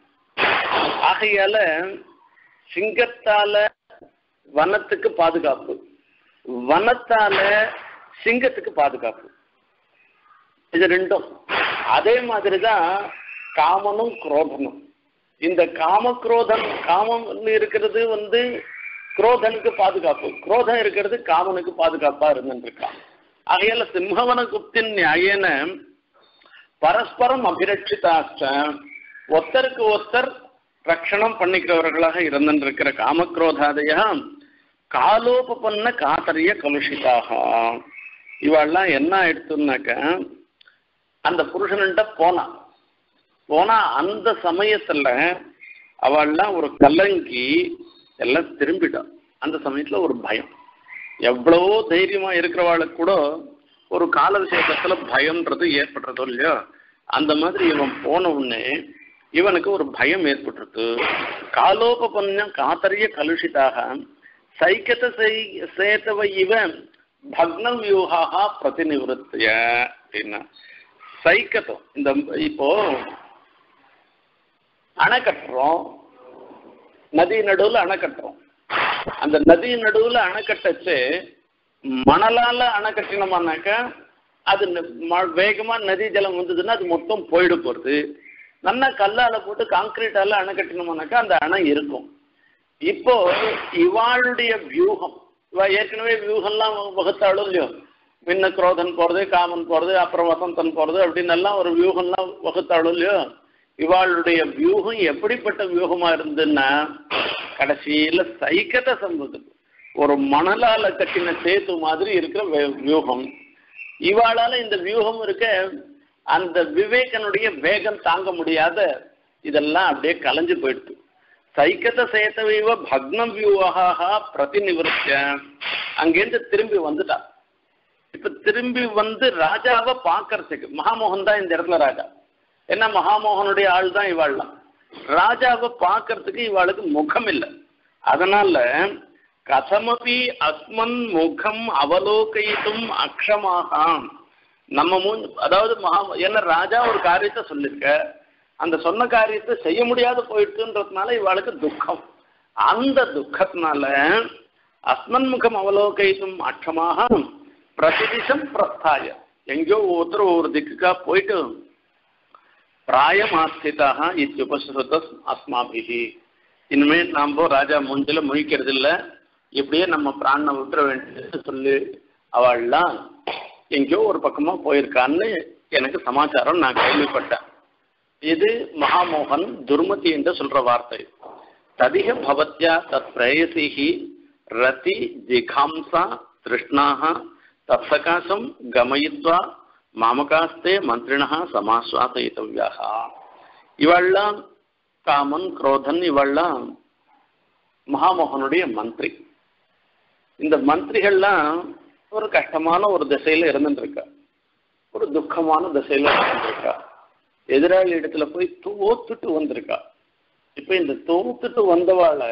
ஆகையால சிங்கத்தால வனத்துக்கு பாதுகாப்பு. வனத்தால சிங்கத்துக்கு பாதுகாப்பு. இது ரெண்டும். அதே மாதிரிதான் காமனும் குரோதனும். இந்த காம குரோதன் காமம் இருக்கிறது வந்து குரோதனுக்கு பாதுகாப்பு. குரோதம் இருக்கிறது காமனுக்கு பாதுகாப்பா இருந்துருக்கான் ஆகையால சிம்மவன குப்தின் நியாயன பரஸ்பரம் அபிரட்சிதாச்ச ஒத்தருக்கு ஒத்தர் ரட்சணம் பண்ணிக்கிறவர்களாக இருந்திருக்கிற காமக்ரோதாதையா காலோபன்ன காத்தறிய கலுஷிதாக இவாள்லாம் என்ன ஆயிடுத்துனாக்க அந்த புருஷன்கிட்ட போனான் போனா அந்த சமயத்துல அவள்லாம் ஒரு கலங்கி எல்லாம் திரும்பிட்டான் அந்த சமயத்துல ஒரு பயம். எவ்வளவோ தைரியமா இருக்கிறவாளுக்கு கூட ஒரு கால விஷயத்துல பயம்ன்றது ஏற்படுறதோ இல்லையோ அந்த மாதிரி இவன் போன உடனே இவனுக்கு ஒரு பயம் ஏற்பட்டுருக்கு. காலோபன்யம் காத்தறிய கலுஷிதாக. சைக்கத்தை சேத்தவ இவன் பக்னம் வியூகா பிரதிநிவத்திய அப்படின்னா. சைக்கத்தம். இந்த இப்போ அணை கட்டுறோம் நதி நடுவில் அணை கட்டுறோம் அந்த நதி நடுவில் அணை கட்டச்சு மணலால அணை கட்டினோம்னாக்க அது ந- ம- வேகமா நதி ஜலம் வந்ததுன்னா அது மொத்தம் போயிட போறது. நல்லா கல்லால போட்டு காங்கிரீட்டால அணை கட்டினோம்னாக்கா அந்த அணை இருக்கும். இப்போ இவாளுடைய வியூகம் இவ ஏற்கனவே வியூகம்லாம் வகுத்தாலும் இல்லையோ? மின்ன குரோதன் போறது காமன் போறது அப்புறம் வசந்தன் போறது அப்படின்னு எல்லாம் ஒரு வியூகம்லாம் வகுத்தாலும் இல்லையோ? இவாளுடைய வியூகம் எப்படிப்பட்ட வியூகமா இருந்ததுன்னா கடைசியில சைக்கத்தை சம்பது ஒரு மணலால கட்டின சேத்து மாதிரி இருக்கிற வியூகம். இவாளால இந்த வியூகம் இருக்க அந்த விவேகனுடைய வேகம் தாங்க முடியாத இதெல்லாம் அப்படியே கலைஞ்சு போயிடுது. சைக்கத்தை சேத்தவைவ பக்னம் வியூகா பிரதிநிவர்த்த அங்கேருந்து திரும்பி வந்துட்டா. இப்ப திரும்பி வந்து ராஜாவை பார்க்கறதுக்கு மகாமோகன் தான் இந்த இடத்துல ராஜா. என்ன மகாமோகனுடைய ஆள் தான் இவாள்லாம் ராஜாவை பார்க்கறதுக்கு இவாளுக்கு முகம் இல்லை அதனால கதமபி அஸ்மன் முகம் அவலோகித்தும் அக்ஷமாக நம்ம மூ அதாவது மகா என்ன ராஜா ஒரு காரியத்தை சொல்லியிருக்க அந்த சொன்ன காரியத்தை செய்ய முடியாது போயிட்டுன்றதுனால இவாளுக்கு துக்கம். அந்த துக்கத்தினால அஸ்மன் முகம் அவலோகையிட்டும் அக்ஷமாக பிரதிதிசம் பிரஸ்தாய. எங்கேயோ ஒருத்தர் ஒரு திக்குக்கா போயிட்டு பிராயமாஸ்திதாக இத்தியுபசுத அஸ்மாபிகி இனிமே நாம் ராஜா மூஞ்சில முழிக்கிறது இல்லை இப்படியே நம்ம பிராணனை விட்டுற வேண்டியது சொல்லி அவள்லாம் எங்கேயோ ஒரு பக்கமா போயிருக்கான்னு எனக்கு சமாச்சாரம் நான் கேள்விப்பட்டேன். இது மகாமோகன் துர்மதி என்று சொல்ற வார்த்தை. ததிக பவத்யா தத் பிரயசிஹி ரதி ஜிகாம்சா திருஷ்ணாக தத்சகாசம் கமயித்வா மாமகாஸ்தே மந்திரிணா சமாஸ்வாசயித்தவியாக இவள்லாம் காமன் குரோதன் இவள்லாம் மகாமோகனுடைய மந்திரி இந்த மந்திரிகள்லாம் ஒரு கஷ்டமான ஒரு திசையில இருந்துருக்கா ஒரு துக்கமான திசையில இருந்துருக்கா எதிராளி இடத்துல போய் தோத்துட்டு வந்திருக்கா। இப்ப இந்த தோத்துட்டு வந்தவாளை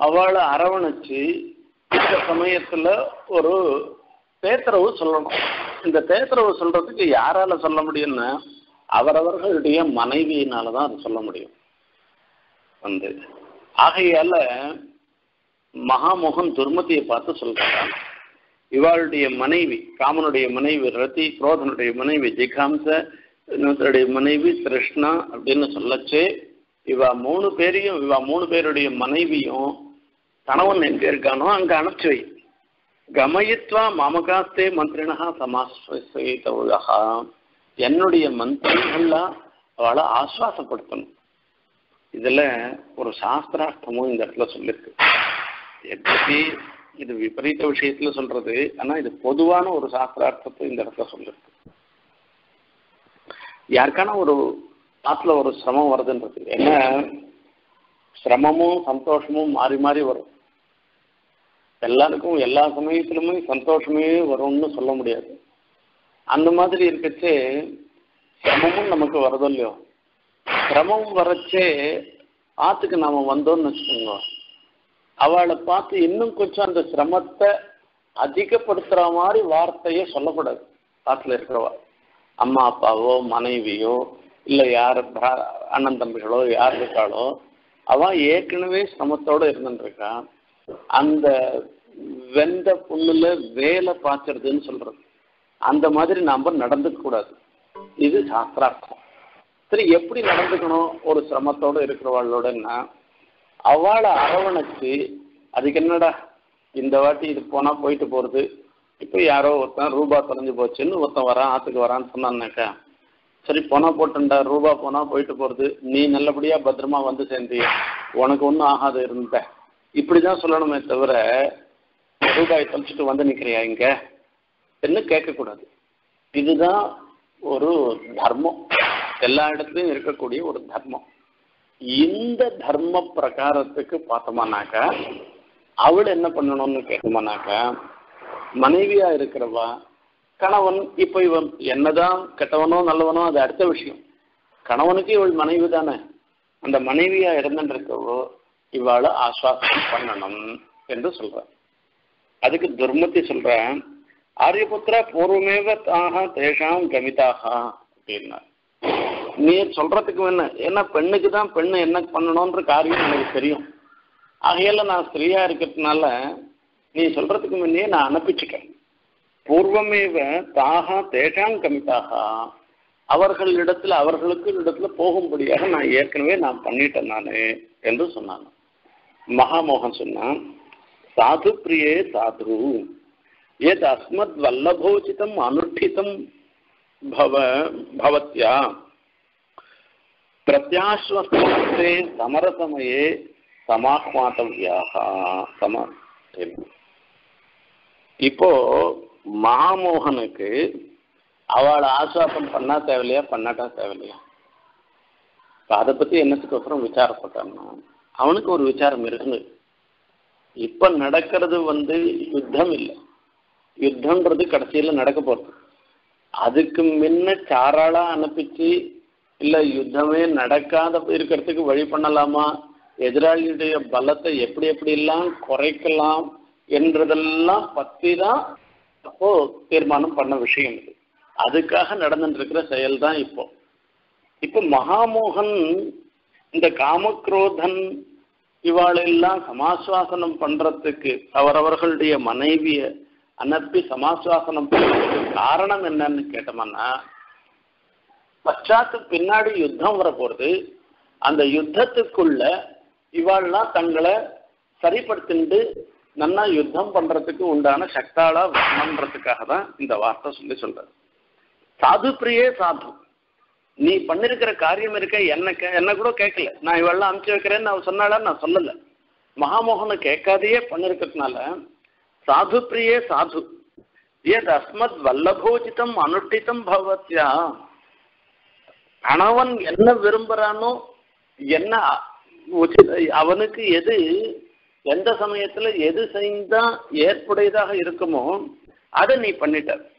அவளை அரவணைச்சு இந்த சமயத்துல ஒரு தேத்தரவு சொல்லணும். இந்த தேத்தரவு சொல்றதுக்கு யாரால சொல்ல முடியும்னா அவரவர்களுடைய மனைவியினால தான் அது சொல்ல முடியும். வந்து ஆகையால மகாமோகன் துர்மதியை பார்த்து சொல்றான் இவாளுடைய மனைவி காமனுடைய மனைவி ரதி குரோதனுடைய மனைவி ஜிகாம்ச இன்னொருத்தருடைய மனைவி திருஷ்ணா அப்படின்னு சொல்லச்சு. இவா மூணு பேரையும் இவா மூணு பேருடைய மனைவியும் கணவன் எங்க இருக்கானோ அங்க அனுப்பிச்சு வை. கமயித்வா மமகாஸ்தே மந்திரினா சமாஸ்வசா என்னுடைய மந்திரிகள்லாம் அவளை ஆஸ்வாசப்படுத்தணும். இதுல ஒரு சாஸ்திரார்த்தமும் இந்த இடத்துல சொல்லிருக்கு. எப்படி இது விபரீத விஷயத்துல சொல்றது? ஆனா இது பொதுவான ஒரு சாஸ்திரார்த்தத்தை இந்த இடத்துல சொல்லிருக்கு. யாருக்கான ஒரு ஆத்துல ஒரு சிரமம் வருதுன்றது. ஏன்னா சிரமமும் சந்தோஷமும் மாறி மாறி வரும். எல்லாருக்கும் எல்லா சமயத்திலுமே சந்தோஷமே வரும்னு சொல்ல முடியாது. அந்த மாதிரி இருக்கச்சே சிரமமும் நமக்கு வரதோ இல்லையோ? சிரமம் வரச்சே ஆத்துக்கு நாம வந்தோம்னு வச்சுக்கோங்க. அவளை பார்த்து இன்னும் கொஞ்சம் அந்த சிரமத்தை அதிகப்படுத்துற மாதிரி வார்த்தையே சொல்லக்கூடாது. ஆத்துல இருக்கிறவா. அம்மா அப்பாவோ மனைவியோ இல்லை யார் அண்ணன் தம்பிகளோ யார் இருக்காளோ அவன் ஏற்கனவே சிரமத்தோட இருக்கான். அந்த வெந்த புண்ணுல வேலை பாய்ச்சறதுன்னு சொல்றது. அந்த மாதிரி நாம நடந்துக்க கூடாது. இது சாஸ்திரார்த்தம். சரி எப்படி நடந்துக்கணும்? ஒரு சிரமத்தோட இருக்கிறவாளோடன்னா அவளை அரவணைச்சு அதுக்கு என்னடா இந்த வாட்டி இது போனா போயிட்டு போறது? இப்போ யாரோ ஒருத்தன் ரூபா தொலைஞ்சு போச்சுன்னு ஒருத்தன் வரான் ஆத்துக்கு வரான்னு சொன்னான்னாக்கா சரி போனா போட்டுண்டா ரூபா போனா போயிட்டு போறது. நீ நல்லபடியா பத்திரமா வந்து சேர்ந்திய. உனக்கு ஒன்றும் ஆகாது இருந்த. இப்படிதான் சொல்லணுமே தவிர ரூபாய் தொலைச்சிட்டு வந்து நிற்கிறியா இங்க? என்ன கேட்கக்கூடாது. இதுதான் ஒரு தர்மம். எல்லா இடத்துலையும் இருக்கக்கூடிய ஒரு தர்மம். இந்த தர்ம பிரகாரத்துக்கு பார்த்தோமானாக்கா அவள் என்ன பண்ணணும்னு கேட்டோமானாக்கா மனைவியா இருக்கிறவா கணவன் இப்போ இவன் என்னதான் கெட்டவனோ நல்லவனோ அது அடுத்த விஷயம். கணவனுக்கு இவள் மனைவி தானே. அந்த மனைவியா இருந்துருக்கவோ இவாளை ஆஸ்வாசனம் பண்ணணும் என்று சொல்றான் அதுக்கு துர்மதி சொல்கிறேன் ஆரியபுத்திரா பூர்வமேவ தாக தேஷாம் கமிதாகா அப்படின்னா நீ சொல்றதுக்கு என்ன ஏன்னா பெண்ணுக்கு தான் பெண்ணு என்ன பண்ணணும்ன்ற காரியம் எனக்கு தெரியும். ஆகையில நான் ஸ்திரீயா இருக்கிறதுனால நீ சொல்றதுக்கு முன்னே நான் அனுப்பிச்சுட்டேன் பூர்வமேவ தாகா தேஷாம் கமிதாகா அவர்கள் இடத்துல அவர்களுக்கு இடத்துல போகும்படியாக நான் ஏற்கனவே நான் பண்ணிட்டேன் நான் என்று சொன்னான். மகாமோகன் சொன்னான் சாது பிரியே சாது ஏத் அஸ்மத் வல்லபோச்சிதம் அனுஷ்டிதம் பவ பவத்யா பிரத்யாஸ்வஸ்தே சமரசமயே சமாஹ்மாத்தவியாக சம இப்போ மகாமோகனுக்கு அவளை ஆசுவாசம் பண்ணா தேவையில்லையா? பண்ணாட்டா தேவையில்லையா? இப்போ அதை பற்றி என்னத்துக்கு அப்புறம் விசாரப்பட்டான்னா அவனுக்கு ஒரு விசாரம் இருக்குது இப்ப நடக்கிறது வந்து யுத்தம் இல்லை. யுத்தம்ன்றது கடைசியில நடக்க போகிறது அதுக்கு முன்ன சாராளா அனுப்பிச்சு இல்லை யுத்தமே நடக்காத இருக்கிறதுக்கு வழி பண்ணலாமா? எதிராளியுடைய பலத்தை எப்படி எப்படி எல்லாம் குறைக்கலாம் என்றதெல்லாம் பற்றி தான் அப்போ தீர்மானம் பண்ண விஷயம் இது. அதுக்காக நடந்துட்டு இருக்கிற செயல் தான் இப்போ. இப்போ மகாமோகன் இந்த காமக்ரோதன் இவாளெல்லாம் சமாசுவாசனம் பண்றதுக்கு அவரவர்களுடைய மனைவிய அனுப்பி சமாசுவாசனம் பண்றதுக்கு காரணம் என்னன்னு கேட்டோம்னா பச்சாத்து பின்னாடி யுத்தம் வரப்போறது அந்த யுத்தத்துக்குள்ள இவாள்லாம் தங்களை சரிப்படுத்திண்டு நன்னா யுத்தம் பண்றதுக்கு உண்டான சக்தாளா வரணுன்றதுக்காக தான் இந்த வார்த்தை சொல்லி சொல்றாரு. சாது பிரியே சாது. நீ பண்ணிருக்கிற காரியம் இருக்க என்ன கே- என்ன கூட கேட்கல. நான் இவெல்லாம் அனுப்பிச்சு வைக்கிறேன்னு அவ சொன்னாலும் நான் சொல்லல. மகாமோகனை கேட்காதையே பண்ணிருக்கிறதுனால சாது பிரியே சாது. ஏத் அஸ்மத் வல்லபோஜிதம் அனுஷ்டிதம் பவத்யா. கணவன் என்ன விரும்புறானோ என்ன அவனுக்கு எது எந்த சமயத்துல எது செய்தா ஏற்புடையதாக இருக்குமோ அதை நீ பண்ணிட்ட.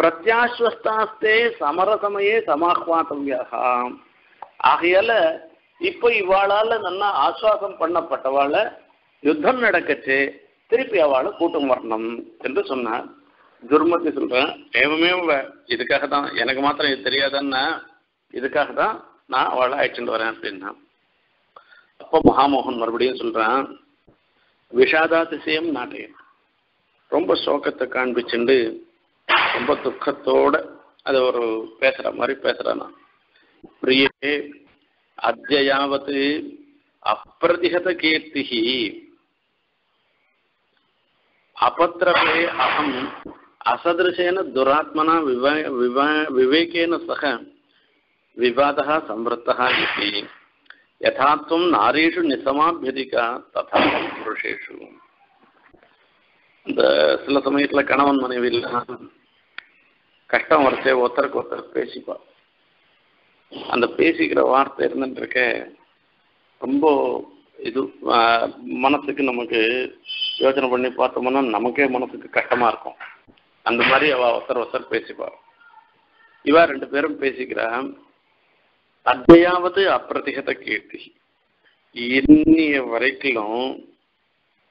பிரத்யாஸ்வஸ்தாஸ்தே சமரசமயே சமாஹ்வாத்தவியாக ஆகையால இப்போ இவாளால நல்லா ஆஸ்வாசம் பண்ணப்பட்டவாள யுத்தம் நடக்கச்சு திருப்பி அவளை கூட்டம் வரணும் என்று சொன்னார். துர்மதி சொல்றேன் ஏவமே இதுக்காக தான் எனக்கு மாத்திரம் இது தெரியாதன்னா இதுக்காக தான் நான் அவளை அழைச்சிட்டு வரேன் அப்படின்னா. அப்போ மகாமோகன் மறுபடியும் சொல்றான் விஷாதாதிசயம் நாட்டையன் ரொம்ப சோகத்தை காண்பிச்சுண்டு ரொம்ப துக்கத்தோட அது ஒரு பேசுற மாதிரி பேசுறானா பிரியே அத்தியாவத் அப்பிரதிகத கீர்த்திஹி अपत्रपे अहम् असदृशेन दुरात्मना विवा विवा विवेकेन सह विवादः संवृत्तः इति यथा त्वं नारीषु निसमाभ्यधिका तथा புருஷேஷு இந்த சில சமயத்துல கணவன் மனைவியில் கஷ்டம் வரச்சே ஒருத்தருக்கு ஒருத்தர் பேசிப்பா அந்த பேசிக்கிற வார்த்தை இருந்துட்டு ரொம்ப இது மனசுக்கு நமக்கு யோசனை பண்ணி பார்த்தோம்னா நமக்கே மனசுக்கு கஷ்டமாக இருக்கும். அந்த மாதிரி அவ ஒருத்தர் ஒருத்தர் பேசிப்பா இவா ரெண்டு பேரும் பேசிக்கிறா அத்தையாவது அப்பிரதிகத கீர்த்தி இன்னிய வரைக்கும்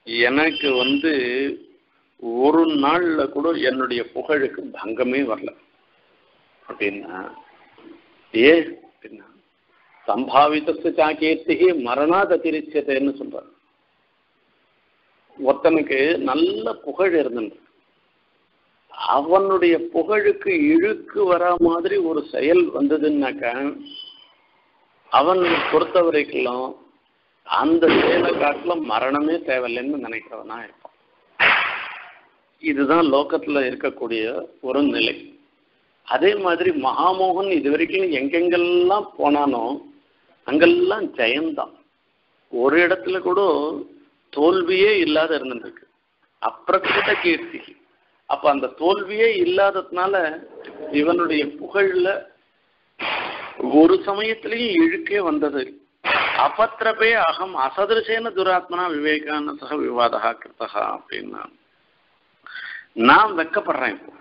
எனக்கு வந்து ஒரு நாள்ல கூட என்னுடைய புகழுக்கு பங்கமே வரல. அப்படின்னா ஏ அப்படின்னா சம்பாவிதத்து சாக்கீர்த்தி மரணாத் சொல்றாரு. ஒருத்தனுக்கு நல்ல புகழ் இருந்துட்டு அவனுடைய புகழுக்கு இழுக்கு வரா மாதிரி ஒரு செயல் வந்ததுன்னாக்கா அவன் பொறுத்த வரைக்கும் அந்த செயலை காட்டிலும் மரணமே தேவையில்லைன்னு நினைக்கிறவனா இருப்பான். இதுதான் லோகத்துல இருக்கக்கூடிய ஒரு நிலை. அதே மாதிரி மகாமோகன் இது வரைக்கும் எங்கெங்கெல்லாம் போனானோ அங்கெல்லாம் ஜெயந்தான். ஒரு இடத்துல கூட தோல்வியே இல்லாத இருந்திருக்கு. அப்பிரகிருத கீர்த்தி. அப்ப அந்த தோல்வியே இல்லாததுனால இவனுடைய புகழ்ல ஒரு சமயத்திலையும் இழுக்கே வந்தது. அபத்திரபே அகம் அசதிருஷேன துராத்மனா விவேகான சக விவாதா கிருத்தகா அப்படின்னா நான் வெக்கப்படுறேன். இப்போ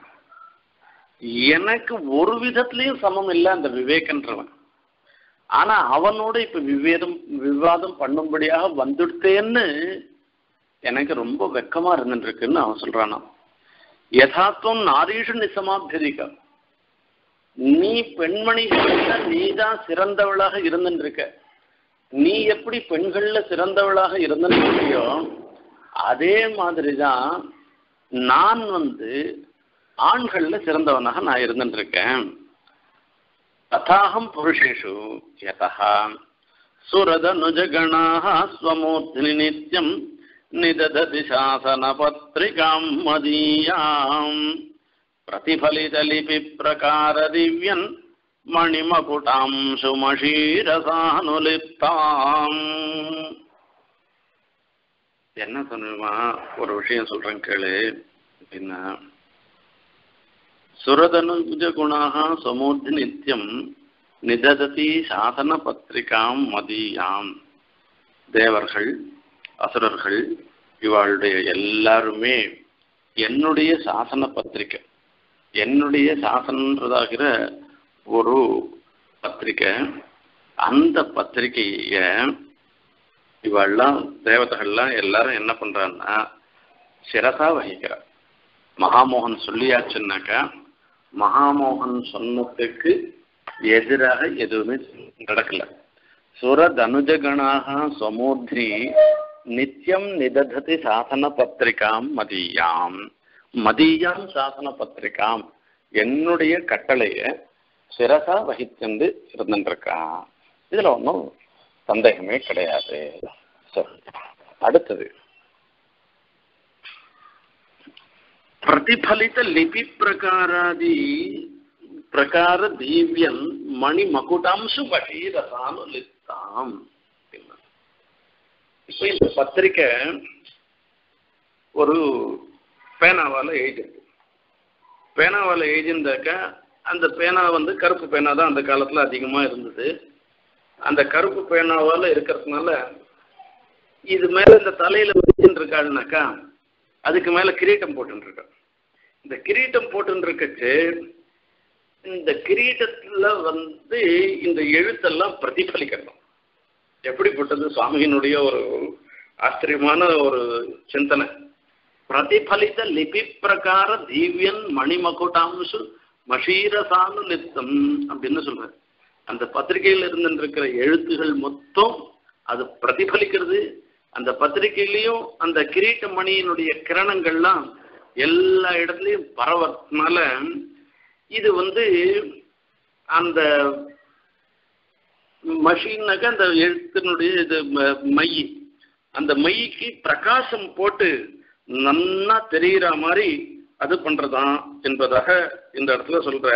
எனக்கு ஒரு விதத்திலையும் சமம் இல்லை அந்த விவேகன்றவன். ஆனா அவனோட இப்ப விவேதம் விவாதம் பண்ணும்படியாக வந்துடுத்தேன்னு எனக்கு ரொம்ப வெக்கமா இருந்துட்டு இருக்குன்னு அவன் சொல்றானா. யதார்த்தம் நாரீஷு நிசமாபியதிக்க நீ பெண்மணிகள்ல நீதான் சிறந்தவளாக இருந்துட்டு இருக்க நீ எப்படி பெண்கள்ல சிறந்தவளாக இருந்திருக்கியோ அதே மாதிரிதான் நான் வந்து ஆண்களில் சிறந்தவனாக நான் இருந்துட்டுருக்கேன். ததாஹம் புருஷேஷு யதா சுரதனுஜகணாக ஸ்வமூர்த்தினி நித்தியம் நிதததி சாசன பத்திரிகாம் மதீயாம். பிரதிபலிதலிபி பிரகார திவ்யன் மணிமகுடாம் சுமஷீரசானுலிப்தாம் என்ன சொன்னா ஒரு விஷயம் சொல்றேன் கேளு. அப்படின்னா சுரதனுஜ குணாக சமூர்த்தி நித்தியம் நிதததி சாசன பத்திரிகாம் மதியாம். தேவர்கள் அசுரர்கள் இவாளுடைய எல்லாருமே என்னுடைய சாசன பத்திரிக்கை. என்னுடைய சாசனன்றதாகிற ஒரு பத்திரிக்கை. அந்த பத்திரிகையை இவெல்லாம் தேவதைகள்லாம் எல்லாரும் என்ன பண்றான்னா சிரசா வகிக்கிறா. மகாமோகன் சொல்லியாச்சுன்னாக்கா மகாமோகன் சொன்னத்துக்கு எதிராக எதுவுமே நடக்கல. சுர தனுஜகணாக சமூர்த்தி நித்தியம் நிததி சாசன பத்திரிகாம் மதியாம். மதியாம் சாசன பத்திரிகாம் என்னுடைய கட்டளைய சிரசா வகித்து இருந்துருக்கா இதுல ஒன்றும் சந்தேகமே கிடையாது. சரி அடுத்தது. பிரதிபலித லிபி பிரகாராதி பிரகார தீவியம் மணி மகுடாம்சு வகீரசானு லித்தாம் இப்ப இந்த பத்திரிக்கை ஒரு பேனாவால் எழுதிருக்கு பேனாவால் எழுதியிருந்தாக்கா அந்த பேனா வந்து கருப்பு பேனா தான் அந்த காலத்தில் அதிகமாக இருந்தது. அந்த கருப்பு பேனாவால் இருக்கிறதுனால இது மேலே இந்த தலையில் வச்சுட்டு இருக்காள்னாக்கா அதுக்கு மேலே கிரீட்டம் போட்டுருக்கா இந்த கிரீட்டம் போட்டுருக்கச்சு இந்த கிரீட்டத்தில் வந்து இந்த எழுத்தெல்லாம் பிரதிபலிக்கணும். எப்படிப்பட்டது சுவாமியினுடைய ஒரு ஆச்சரியமான ஒரு சிந்தனை. பிரதிபலித்த லிபி பிரகார திவ்யன் மணிமகுடாம்சு மஷீரசானு நித்தம் அப்படின்னு சொல்றாரு. அந்த பத்திரிகையில் இருந்துருக்கிற எழுத்துகள் மொத்தம் அது பிரதிபலிக்கிறது. அந்த பத்திரிகையிலையும் அந்த கிரீட்ட மணியினுடைய கிரணங்கள்லாம் எல்லா இடத்துலையும் பரவறதுனால இது வந்து அந்த மஷின்னாக்க அந்த எழுத்தினுடைய இது மை அந்த மைக்கு பிரகாசம் போட்டு நன்னா தெரிகிற மாதிரி அது பண்றதான் என்பதாக இந்த இடத்துல சொல்ற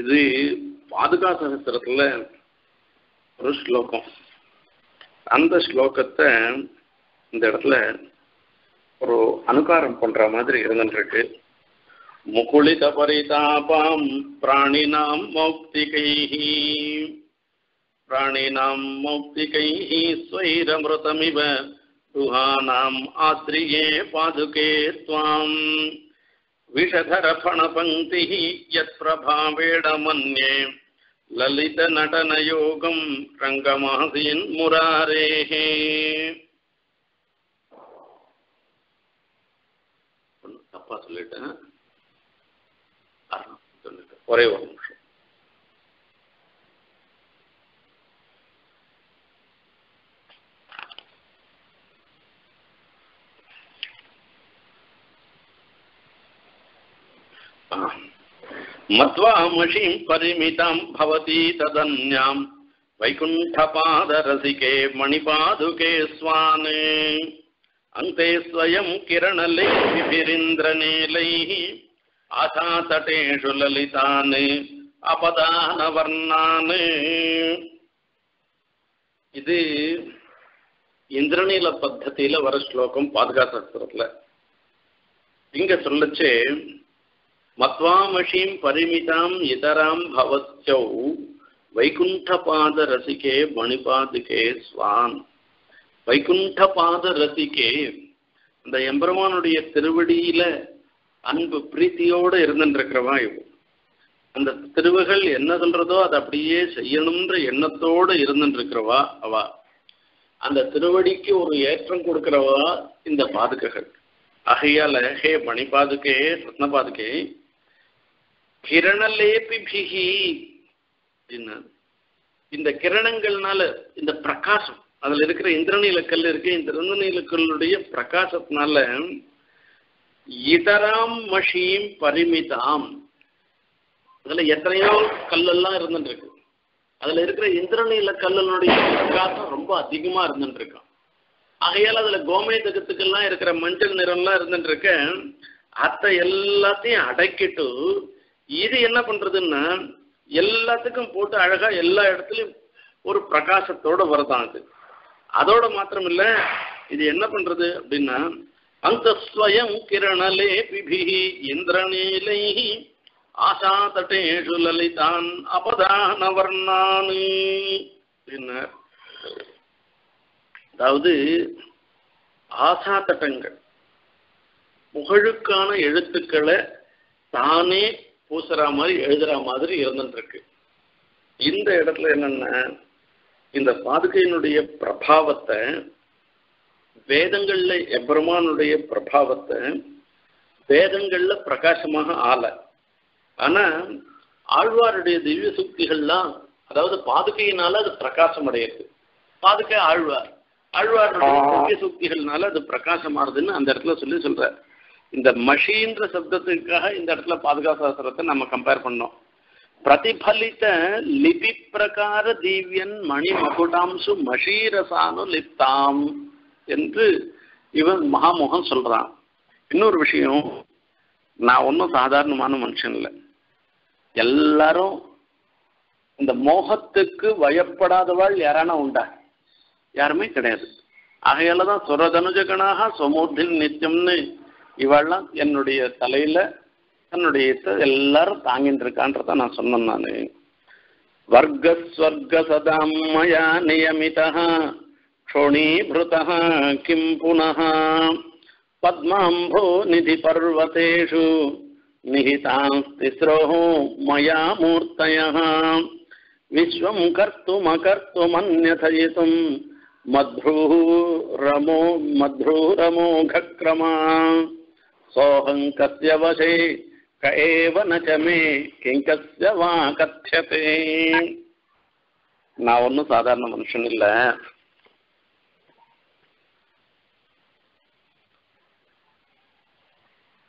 இது பாதுகா சகசிரத்துல ஒரு ஸ்லோகம். அந்த ஸ்லோகத்தை இந்த இடத்துல ஒரு அனுகாரம் பண்ற மாதிரி இருந்துருக்கு முகுளித பரிதாபாம் பிராணினாம் மௌக்திகை பிராணினாம் மௌக்திகை ஸ்வைரமிருதமிவ. குஹானாம் ஆத்ரியே பாதுகே துவாம். विषधरफणपङ्क्तिः यत्प्रभावेण मन्ये ललितनटनयोगं रङ्गमासीन् मुरारेः தப்பா சொல்லிட்டேன் ஒரே ஒரு நிமிஷம் मत्वामषीं परिमितां भवती तदन्यां वैकुण्ठपादरसिके मणिपादुके स्वाने अन्ते स्वयं किरणलेभिरिन्द्रनीलैः आशातटेषु ललितान् अपदानवर्णान् இது இந்திரநீல பத்தத்தில வர ஸ்லோகம் பாதுகாசாஸ்திரத்துல இங்க சொல்லச்சு மத்வாமஷீம் பரிமிதாம் இதராம் பவத்யௌ வைகுண்டபாத ரசிகே மணிபாதுகே ஸ்வான். வைகுண்டபாத ரசிகே அந்த எம்பெருமானுடைய திருவடியில அன்பு பிரீத்தியோடு இருந்துருக்கிறவா இவ அந்த திருவுகள் என்ன சொல்றதோ அதை அப்படியே செய்யணும்ன்ற எண்ணத்தோடு இருந்துருக்கிறவா அவ. அந்த திருவடிக்கு ஒரு ஏற்றம் கொடுக்கிறவா இந்த பாதுகைகள் ஆகையால ஹே மணி பாதுகே ரத்ன பாதுகே கிரணலேபிபிகி அப்படின்னா. இந்த கிரணங்கள்னால இந்த பிரகாசம் அதுல இருக்கிற இந்திரநீல கல் இருக்கு இந்த இந்திரநீல கல்லுடைய பிரகாசத்தினால இதராம் மஷீம் பரிமிதாம். அதுல எத்தனையோ கல்லெல்லாம் இருந்துருக்கு இருக்கு அதுல இருக்கிற இந்திரநீல கல்லனுடைய பிரகாசம் ரொம்ப அதிகமா இருந்துருக்கான் ஆகையால் அதில் அதுல கோமேதகத்துக்கெல்லாம் இருக்கிற மஞ்சள் நிறம்லாம் இருந்துட்டு அத்தை எல்லாத்தையும் அடக்கிட்டு இது என்ன பண்றதுன்னா எல்லாத்துக்கும் போட்டு அழகா எல்லா இடத்துலயும் ஒரு பிரகாசத்தோட வருதான் அது. அதோட மாத்திரம் இல்ல இது என்ன பண்றது அப்படின்னா அந்த ஸ்வயம் கிரணலே பிபிஹி இந்திரநீலை ஆசா தட்டேஷு லலிதான் அபதான வர்ணானு பின்னர் அதாவது ஆசா தட்டங்கள் புகழுக்கான எழுத்துக்களை தானே பூசுற மாதிரி எழுதுற மாதிரி இருந்துட்டு இருக்கு இந்த இடத்துல என்னன்னா இந்த பாதுகையினுடைய பிரபாவத்தை வேதங்கள்ல எப்ரமானுடைய பிரபாவத்தை வேதங்கள்ல பிரகாசமாக ஆல ஆனா ஆழ்வாருடைய திவ்ய சுக்திகள்லாம் அதாவது பாதுகையினால அது பிரகாசம் அடையுது பாதுகை ஆழ்வார். ஆழ்வாருடைய திவ்ய சுக்திகள்னால அது பிரகாசமாறுதுன்னு அந்த இடத்துல சொல்லி சொல்ற இந்த மஷின்ற சப்தத்துக்காக இந்த இடத்துல பாதுகாசாஸ்திரத்தை நம்ம கம்பேர் பண்ணோம். பிரதிபலித்த லிபி பிரகார தீவியன் மணி மகுடாம்சு மஷீரசானு லிப்தாம் என்று இவன் மகாமோகன் சொல்றான். இன்னொரு விஷயம் நான் ஒன்றும் சாதாரணமான மனுஷன் இல்லை. எல்லாரும் இந்த மோகத்துக்கு வயப்படாதவாள் யாரானா உண்டா? யாருமே கிடையாது. ஆகையால தான் சுரதனுஜகனாக சொமூர்த்தின் நித்தியம்னு இவெல்லாம் என்னுடைய தலையில தன்னுடைய எல்லாரும் தாங்கிட்டு இருக்கான்றத நான் சொன்னேன் நான். வர்க்கஸ்வர்க சதாம் மயா நியமிதா க்ஷோணீபிருதா கிம் புனः பத்மாம்போ நிதி பர்வத்தேஷு நிகிதாஸ்திஸ்ரோ மயா மூர்த்தயः விஸ்வம் கர்த்துமகர்த்துமன்யதயித்தும் மத்ரூரமோ மத்ரூரமோகக்ரமா सोऽहं कस्य वशे क एव न च मे किं कस्य वा कथ्यते நான் ஒன்றும் சாதாரண மனுஷன் இல்லை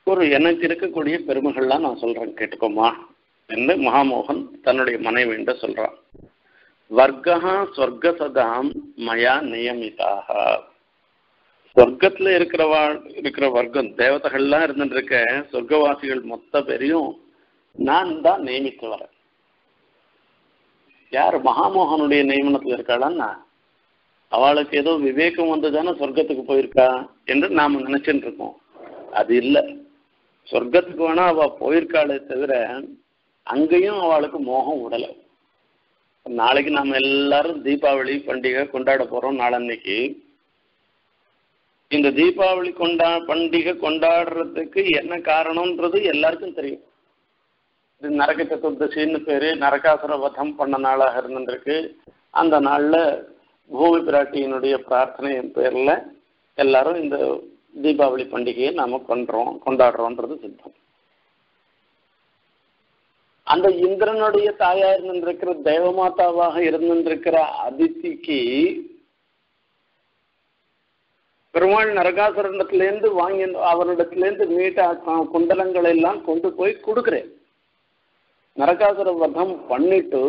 ஒரு எனக்கு இருக்கக்கூடிய பெருமைகள்லாம் நான் சொல்றேன் கேட்டுக்கோமா என்று மகாமோகன் தன்னுடைய மனைவிண்ட சொல்றான் வர்க்கா சொர்க்க சதாம் மயா நியமிதாக சொர்க்கத்துல இருக்கிறவா இருக்கிற வர்க்கம் தேவதைகள்லாம் இருந்துட்டு இருக்க சொர்க்கவாசிகள் மொத்த பேரையும் நான் தான் நியமித்து வரேன் யார் மகாமோகனுடைய நியமனத்துல இருக்காளான்னா அவளுக்கு ஏதோ விவேகம் வந்துதானே சொர்க்கத்துக்கு போயிருக்கா என்று நாம நினைச்சுட்டு இருக்கோம் அது இல்லை. சொர்க்கத்துக்கு வேணா அவ போயிருக்காளே தவிர அங்கேயும் அவளுக்கு மோகம் விடலை நாளைக்கு நம்ம எல்லாரும் தீபாவளி பண்டிகை கொண்டாட போறோம் நாளன்னைக்கு. இந்த தீபாவளி கொண்டா பண்டிகை கொண்டாடுறதுக்கு என்ன காரணம்ன்றது எல்லாருக்கும் தெரியும். இது நரக சதுர்தசின்னு பேரு நரகாசுர வதம் பண்ண நாளாக இருந்திருக்கு. அந்த நாளில் பூமி பிராட்டியினுடைய பிரார்த்தனையின் பேரில் எல்லாரும் இந்த தீபாவளி பண்டிகையை நாம கொன்றோம் கொண்டாடுறோன்றது சித்தம். அந்த இந்திரனுடைய தாயா இருந்திருக்கிற தேவமாதாவாக இருந்திருக்கிற அதித்திக்கு பெருமாள் நரகாசுரனிடத்திலேருந்து வாங்கி அவரிடத்திலேருந்து மீட்ட குண்டலங்களை எல்லாம் கொண்டு போய் கொடுக்குறேன். நரகாசுர வதம் பண்ணிட்டு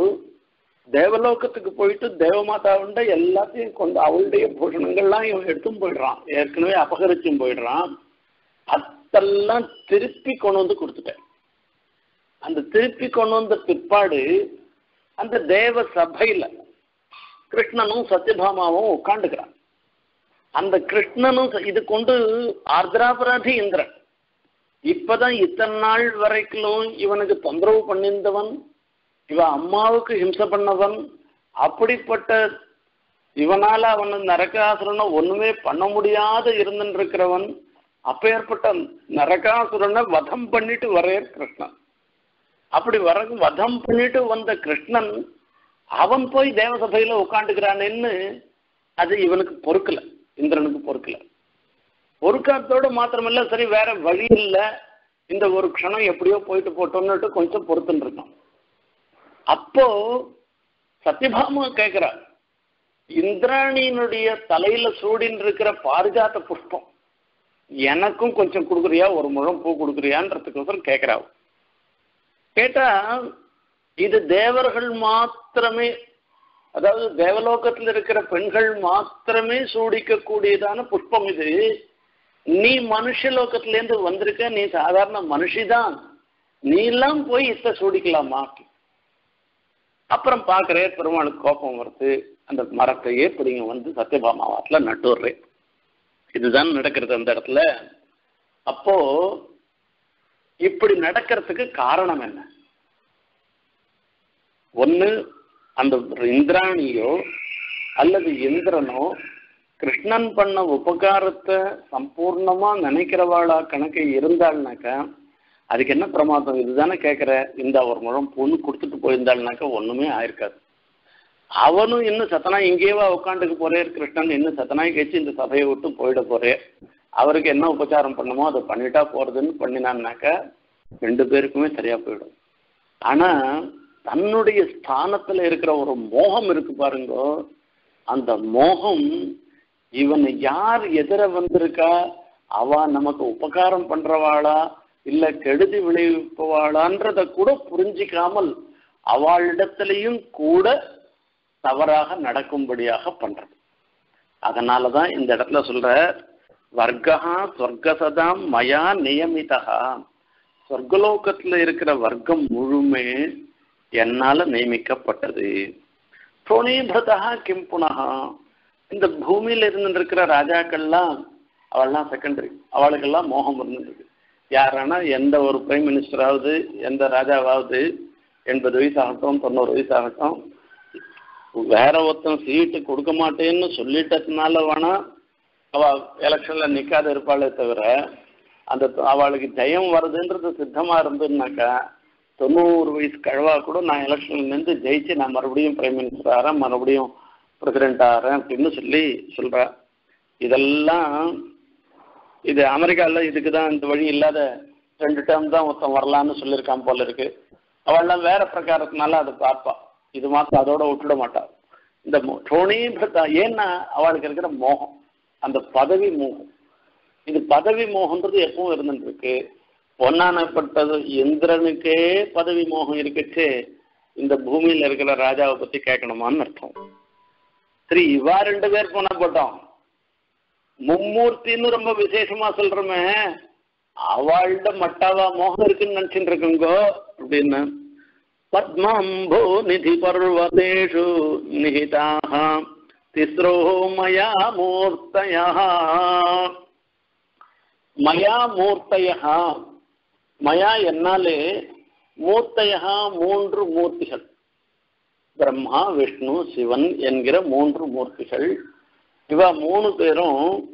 தேவலோகத்துக்கு போயிட்டு தேவமாதாவுண்ட எல்லாத்தையும் கொண்டு அவளுடைய பூஷணங்கள்லாம் இவன் எடுத்தும் போயிடுறான். ஏற்கனவே அபகரிச்சும் போயிடுறான். அதெல்லாம் திருப்பி கொண்டு வந்து கொடுத்துட்டேன். அந்த திருப்பி கொண்டு வந்த பிற்பாடு அந்த தேவ சபையில் கிருஷ்ணனும் சத்யபாமாவும் உட்காந்துக்கிறான் அந்த கிருஷ்ணனும் இது கொண்டு ஆர்திராபராதி இந்திரன். இப்பதான் இத்தனை நாள் வரைக்கும் இவனுக்கு தொந்தரவு பண்ணியிருந்தவன் இவன் அம்மாவுக்கு ஹிம்சை பண்ணவன் அப்படிப்பட்ட இவனால அவன் நரகாசுரனை ஒண்ணுமே பண்ண முடியாத இருந்துட்டு இருக்கிறவன் அப்பேற்பட்ட நரகாசுரனை வதம் பண்ணிட்டு வரைய கிருஷ்ணன். அப்படி வர வதம் பண்ணிட்டு வந்த கிருஷ்ணன் அவன் போய் தேவசபையில உட்காந்துக்கிறானேன்னு அது இவனுக்கு பொறுக்கல. இந்திரனுக்கு பொறுக்கல. பொறுக்காத்தோட மாத்திரமல்ல சரி வேற வழி இல்லை இந்த ஒரு க்ஷணம் எப்படியோ போயிட்டு போட்டோம்னுட்டு கொஞ்சம் பொறுத்துன்னு இருக்கான். அப்போ சத்யபாமா கேட்கிறா இந்திராணியினுடைய தலையில சூடின்னு இருக்கிற பாரிஜாத புஷ்பம் எனக்கும் கொஞ்சம் கொடுக்குறியா? ஒரு முழம் பூ கொடுக்குறியான்றதுக்கோசரம் கேட்கிறா கேட்டா இது தேவர்கள் மாத்திரமே அதாவது தேவலோகத்தில் இருக்கிற பெண்கள் மாத்திரமே சூடிக்கக்கூடியதான புஷ்பம் இது. நீ மனுஷலோகத்திலேருந்து வந்திருக்க நீ சாதாரண மனுஷிதான். நீ எல்லாம் போய் இத்த சூடிக்கலாமா அப்புறம் பார்க்குறேன் பெருமாளுக்கு கோபம் வருது. அந்த மரத்தையே பிடிங்க வந்து சத்யபாமாவாத்தில் நட்டுடுறேன் இதுதான் நடக்கிறது அந்த இடத்துல. அப்போ இப்படி நடக்கிறதுக்கு காரணம் என்ன? ஒன்று அந்த இந்திராணியோ அல்லது இந்திரனோ கிருஷ்ணன் பண்ண உபகாரத்தை சம்பூர்ணமா நினைக்கிறவாளா கணக்கு இருந்தாள்னாக்கா அதுக்கு என்ன பிரமாதம்? இதுதானே கேட்குற இந்த ஒரு முழம் பொண்ணு கொடுத்துட்டு போயிருந்தாள்னாக்கா ஒன்றுமே ஆயிருக்காது. அவனும் இன்னும் சத்தனா இங்கேவா உட்காந்துக்கு போறே கிருஷ்ணன் இன்னும் சத்தனாய் கழிச்சு இந்த சபையை விட்டு போயிட போறேன் அவருக்கு என்ன உபச்சாரம் பண்ணுமோ அதை பண்ணிட்டா போறதுன்னு பண்ணினான்னாக்கா ரெண்டு பேருக்குமே சரியா போயிடும். ஆனா தன்னுடைய ஸ்தானத்துல இருக்கிற ஒரு மோகம் இருக்கு பாருங்க. அந்த மோகம் இவன் யார் எதிர வந்திருக்கா? அவ நமக்கு உபகாரம் பண்றவாளா? இல்ல கெடுதி விளைவிப்பவாளான்றத கூட புரிஞ்சிக்காமல் அவளிடத்திலையும் கூட தவறாக நடக்கும்படியாக பண்றது. அதனாலதான் இந்த இடத்துல சொல்ற வர்க்கா சொர்க்கசதாம் மயா நியமிதா சொர்க்கலோகத்துல இருக்கிற வர்க்கம் முழுமே என்னால நியமிக்கப்பட்டது. புரோணீபிரதா கிம் புனகா இந்த பூமியில இருந்துருக்கிற ராஜாக்கள்லாம் அவள்லாம் செகண்டரி அவளுக்கெல்லாம் மோகம் இருந்துருக்கு யாரானா எந்த ஒரு பிரைம் மினிஸ்டராவது எந்த ராஜாவாவது எண்பது வயசு ஆகட்டும் தொண்ணூறு வயசு ஆகட்டும் வேற ஒருத்தன் சீட்டு கொடுக்க மாட்டேன்னு சொல்லிட்டதுனால வேணா அவ எலெக்ஷன்ல நிக்காத இருப்பாளே தவிர அந்த அவளுக்கு ஜெயம் வருதுன்றது சித்தமா இருந்துன்னாக்கா தொண்ணூறு வயசு கழுவா கூட நான் எலெக்ஷன்ல நின்று ஜெயிச்சு நான் மறுபடியும் பிரைம் மினிஸ்டர் ஆகிறேன் மறுபடியும் பிரசிடென்ட் ஆகிறேன் அப்படின்னு சொல்லி சொல்றேன். இதெல்லாம் இது அமெரிக்காவில் இதுக்கு தான் இந்த வழி இல்லாத ரெண்டு டேர்ம் தான் ஒருத்தன் வரலான்னு சொல்லியிருக்கான் போல இருக்கு. அவள்லாம் வேற பிரகாரத்தினால அதை பார்ப்பா. இது மாத்திரம் அதோட விட்டுட மாட்டாள் இந்த டோனிபிரதா ஏன்னா அவளுக்கு இருக்கிற மோகம் அந்த பதவி மோகம். இது பதவி மோகன்றது எப்பவும் இருந்துட்டு இருக்கு. பொன்னானப்பட்டது இந்திரனுக்கே பதவி மோகம் இருக்குச்சு. இந்த பூமியில இருக்கிற ராஜாவை பத்தி கேட்கணுமான்னு அர்த்தம். சரி இவா ரெண்டு பேர் போனா போட்டோம் மும்மூர்த்தின்னு ரொம்ப விசேஷமா சொல்றோமே. அவள்கிட்ட மட்டாவா மோகம் இருக்குன்னு நினைச்சுட்டு இருக்குங்கோ அப்படின்னு. பத்மாம்போ நிதி பர்வதேஷு நிகிதாக திஸ்ரோ மயா மூர்த்தயா. மயா மூர்த்தயா. மயா என்னாலே மூர்த்தய மூன்று மூர்த்திகள். பிரம்மா விஷ்ணு சிவன் என்கிற மூன்று மூர்த்திகள். இவ மூணு பேரும்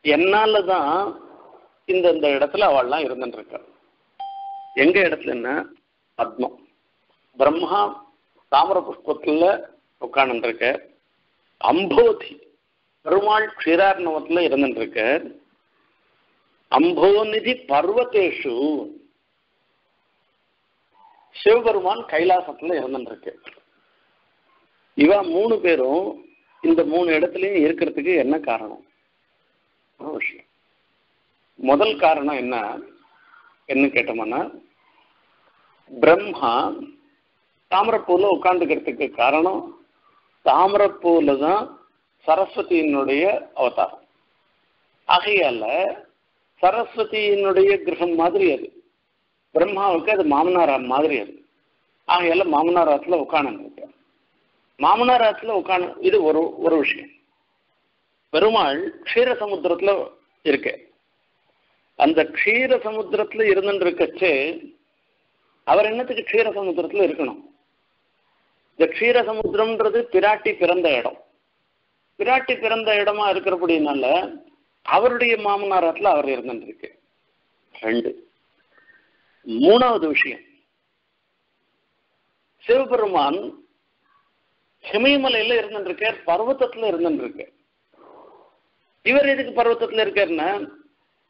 என்னால தான் இந்த இந்த இடத்துல அவள்லாம் இருந்துட்டு எங்க இடத்துல என்ன? பத்மம். பிரம்மா தாமர புஷ்பத்துல உட்காந்துருக்க அம்போதி பெருமாள் க்ஷீரார்ணவத்துல இருந்துட்டு இருக்க அம்போநிதி பர்வதேஷு. சிவபெருமான் கைலாசத்துல இருந்துருக்கு இவா மூணு பேரும் இந்த மூணு இடத்துலயும் இருக்கிறதுக்கு என்ன காரணம்? விஷயம். முதல் காரணம் என்ன? என்ன கேட்டோம்னா பிரம்மா தாமரப்பூல உட்காந்துக்கிறதுக்கு காரணம் தாமரப்பூல தான் சரஸ்வதியினுடைய அவதாரம். ஆகையால சரஸ்வதியினுடைய கிரகம் மாதிரி அது. பிரம்மாவுக்கு அது மாமனார் மாதிரி அது. ஆகையால மாமனாராத்துல மாமனார் ஆற்றுல உட்காந்து இது ஒரு ஒரு விஷயம். பெருமாள் க்ஷீர சமுத்திரத்துல இருக்கு. அந்த க்ஷீர சமுத்திரத்துல இருந்துட்டு இருக்கச்சு அவர் என்னத்துக்கு க்ஷீர சமுத்திரத்துல இருக்கணும்? இந்த க்ஷீர சமுத்திரம்ன்றது பிராட்டி பிறந்த இடம். பிராட்டி பிறந்த இடமா இருக்கிறபடினால அவருடைய மாமனார் மாமனாரத்துல அவர் இருந்துருக்கு ரெண்டு. மூணாவது விஷயம். சிவபெருமான் ஹிமயமலையில இருந்துருக்கார் பர்வத்தத்துல இருந்துருக்கார். இவர் எதுக்கு பர்வத்தத்துல இருக்காருன்னா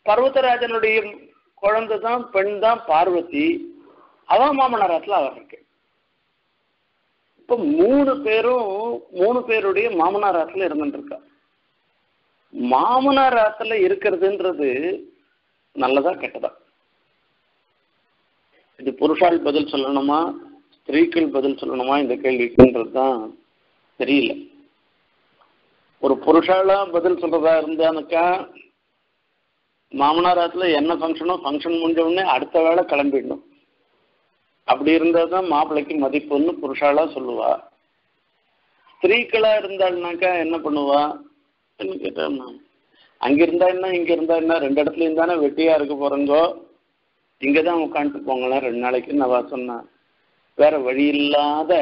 பர்வத்தராஜனுடைய குழந்தை தான் பெண் தான் பார்வதி. அவன் மாமனாராத்துல அவர் இருக்கு. இப்ப மூணு பேரும் மூணு பேருடைய மாமனாராத்துல இருந்துருக்கா மாமனார் மாமனாராத்துல இருக்கிறதுன்றது நல்லதா கெட்டதா? இது புருஷால் பதில் சொல்லணுமா ஸ்திரீக்கள் பதில் சொல்லணுமா இந்த கேள்விக்குன்றது தான் தெரியல. ஒரு புருஷாலா பதில் சொல்றதா இருந்தானுக்கா மாமனாராத்துல என்ன ஃபங்க்ஷனோ ஃபங்க்ஷன் முடிஞ்ச உடனே அடுத்த வேளை கிளம்பிடணும். அப்படி இருந்தால் தான் மாப்பிள்ளைக்கு மதிப்புன்னு புருஷாலா சொல்லுவா. ஸ்திரீக்களா இருந்தாள்னாக்கா என்ன பண்ணுவா? கேட்டா அங்க இருந்தா என்ன இங்க இருந்தா என்ன ரெண்டு இடத்துலயும் தானே வெட்டியா இருக்க போறங்கோ. இங்கதான் உட்காந்துட்டு போங்களேன் ரெண்டு நாளைக்கு நான் சொன்னேன். வேற வழி இல்லாத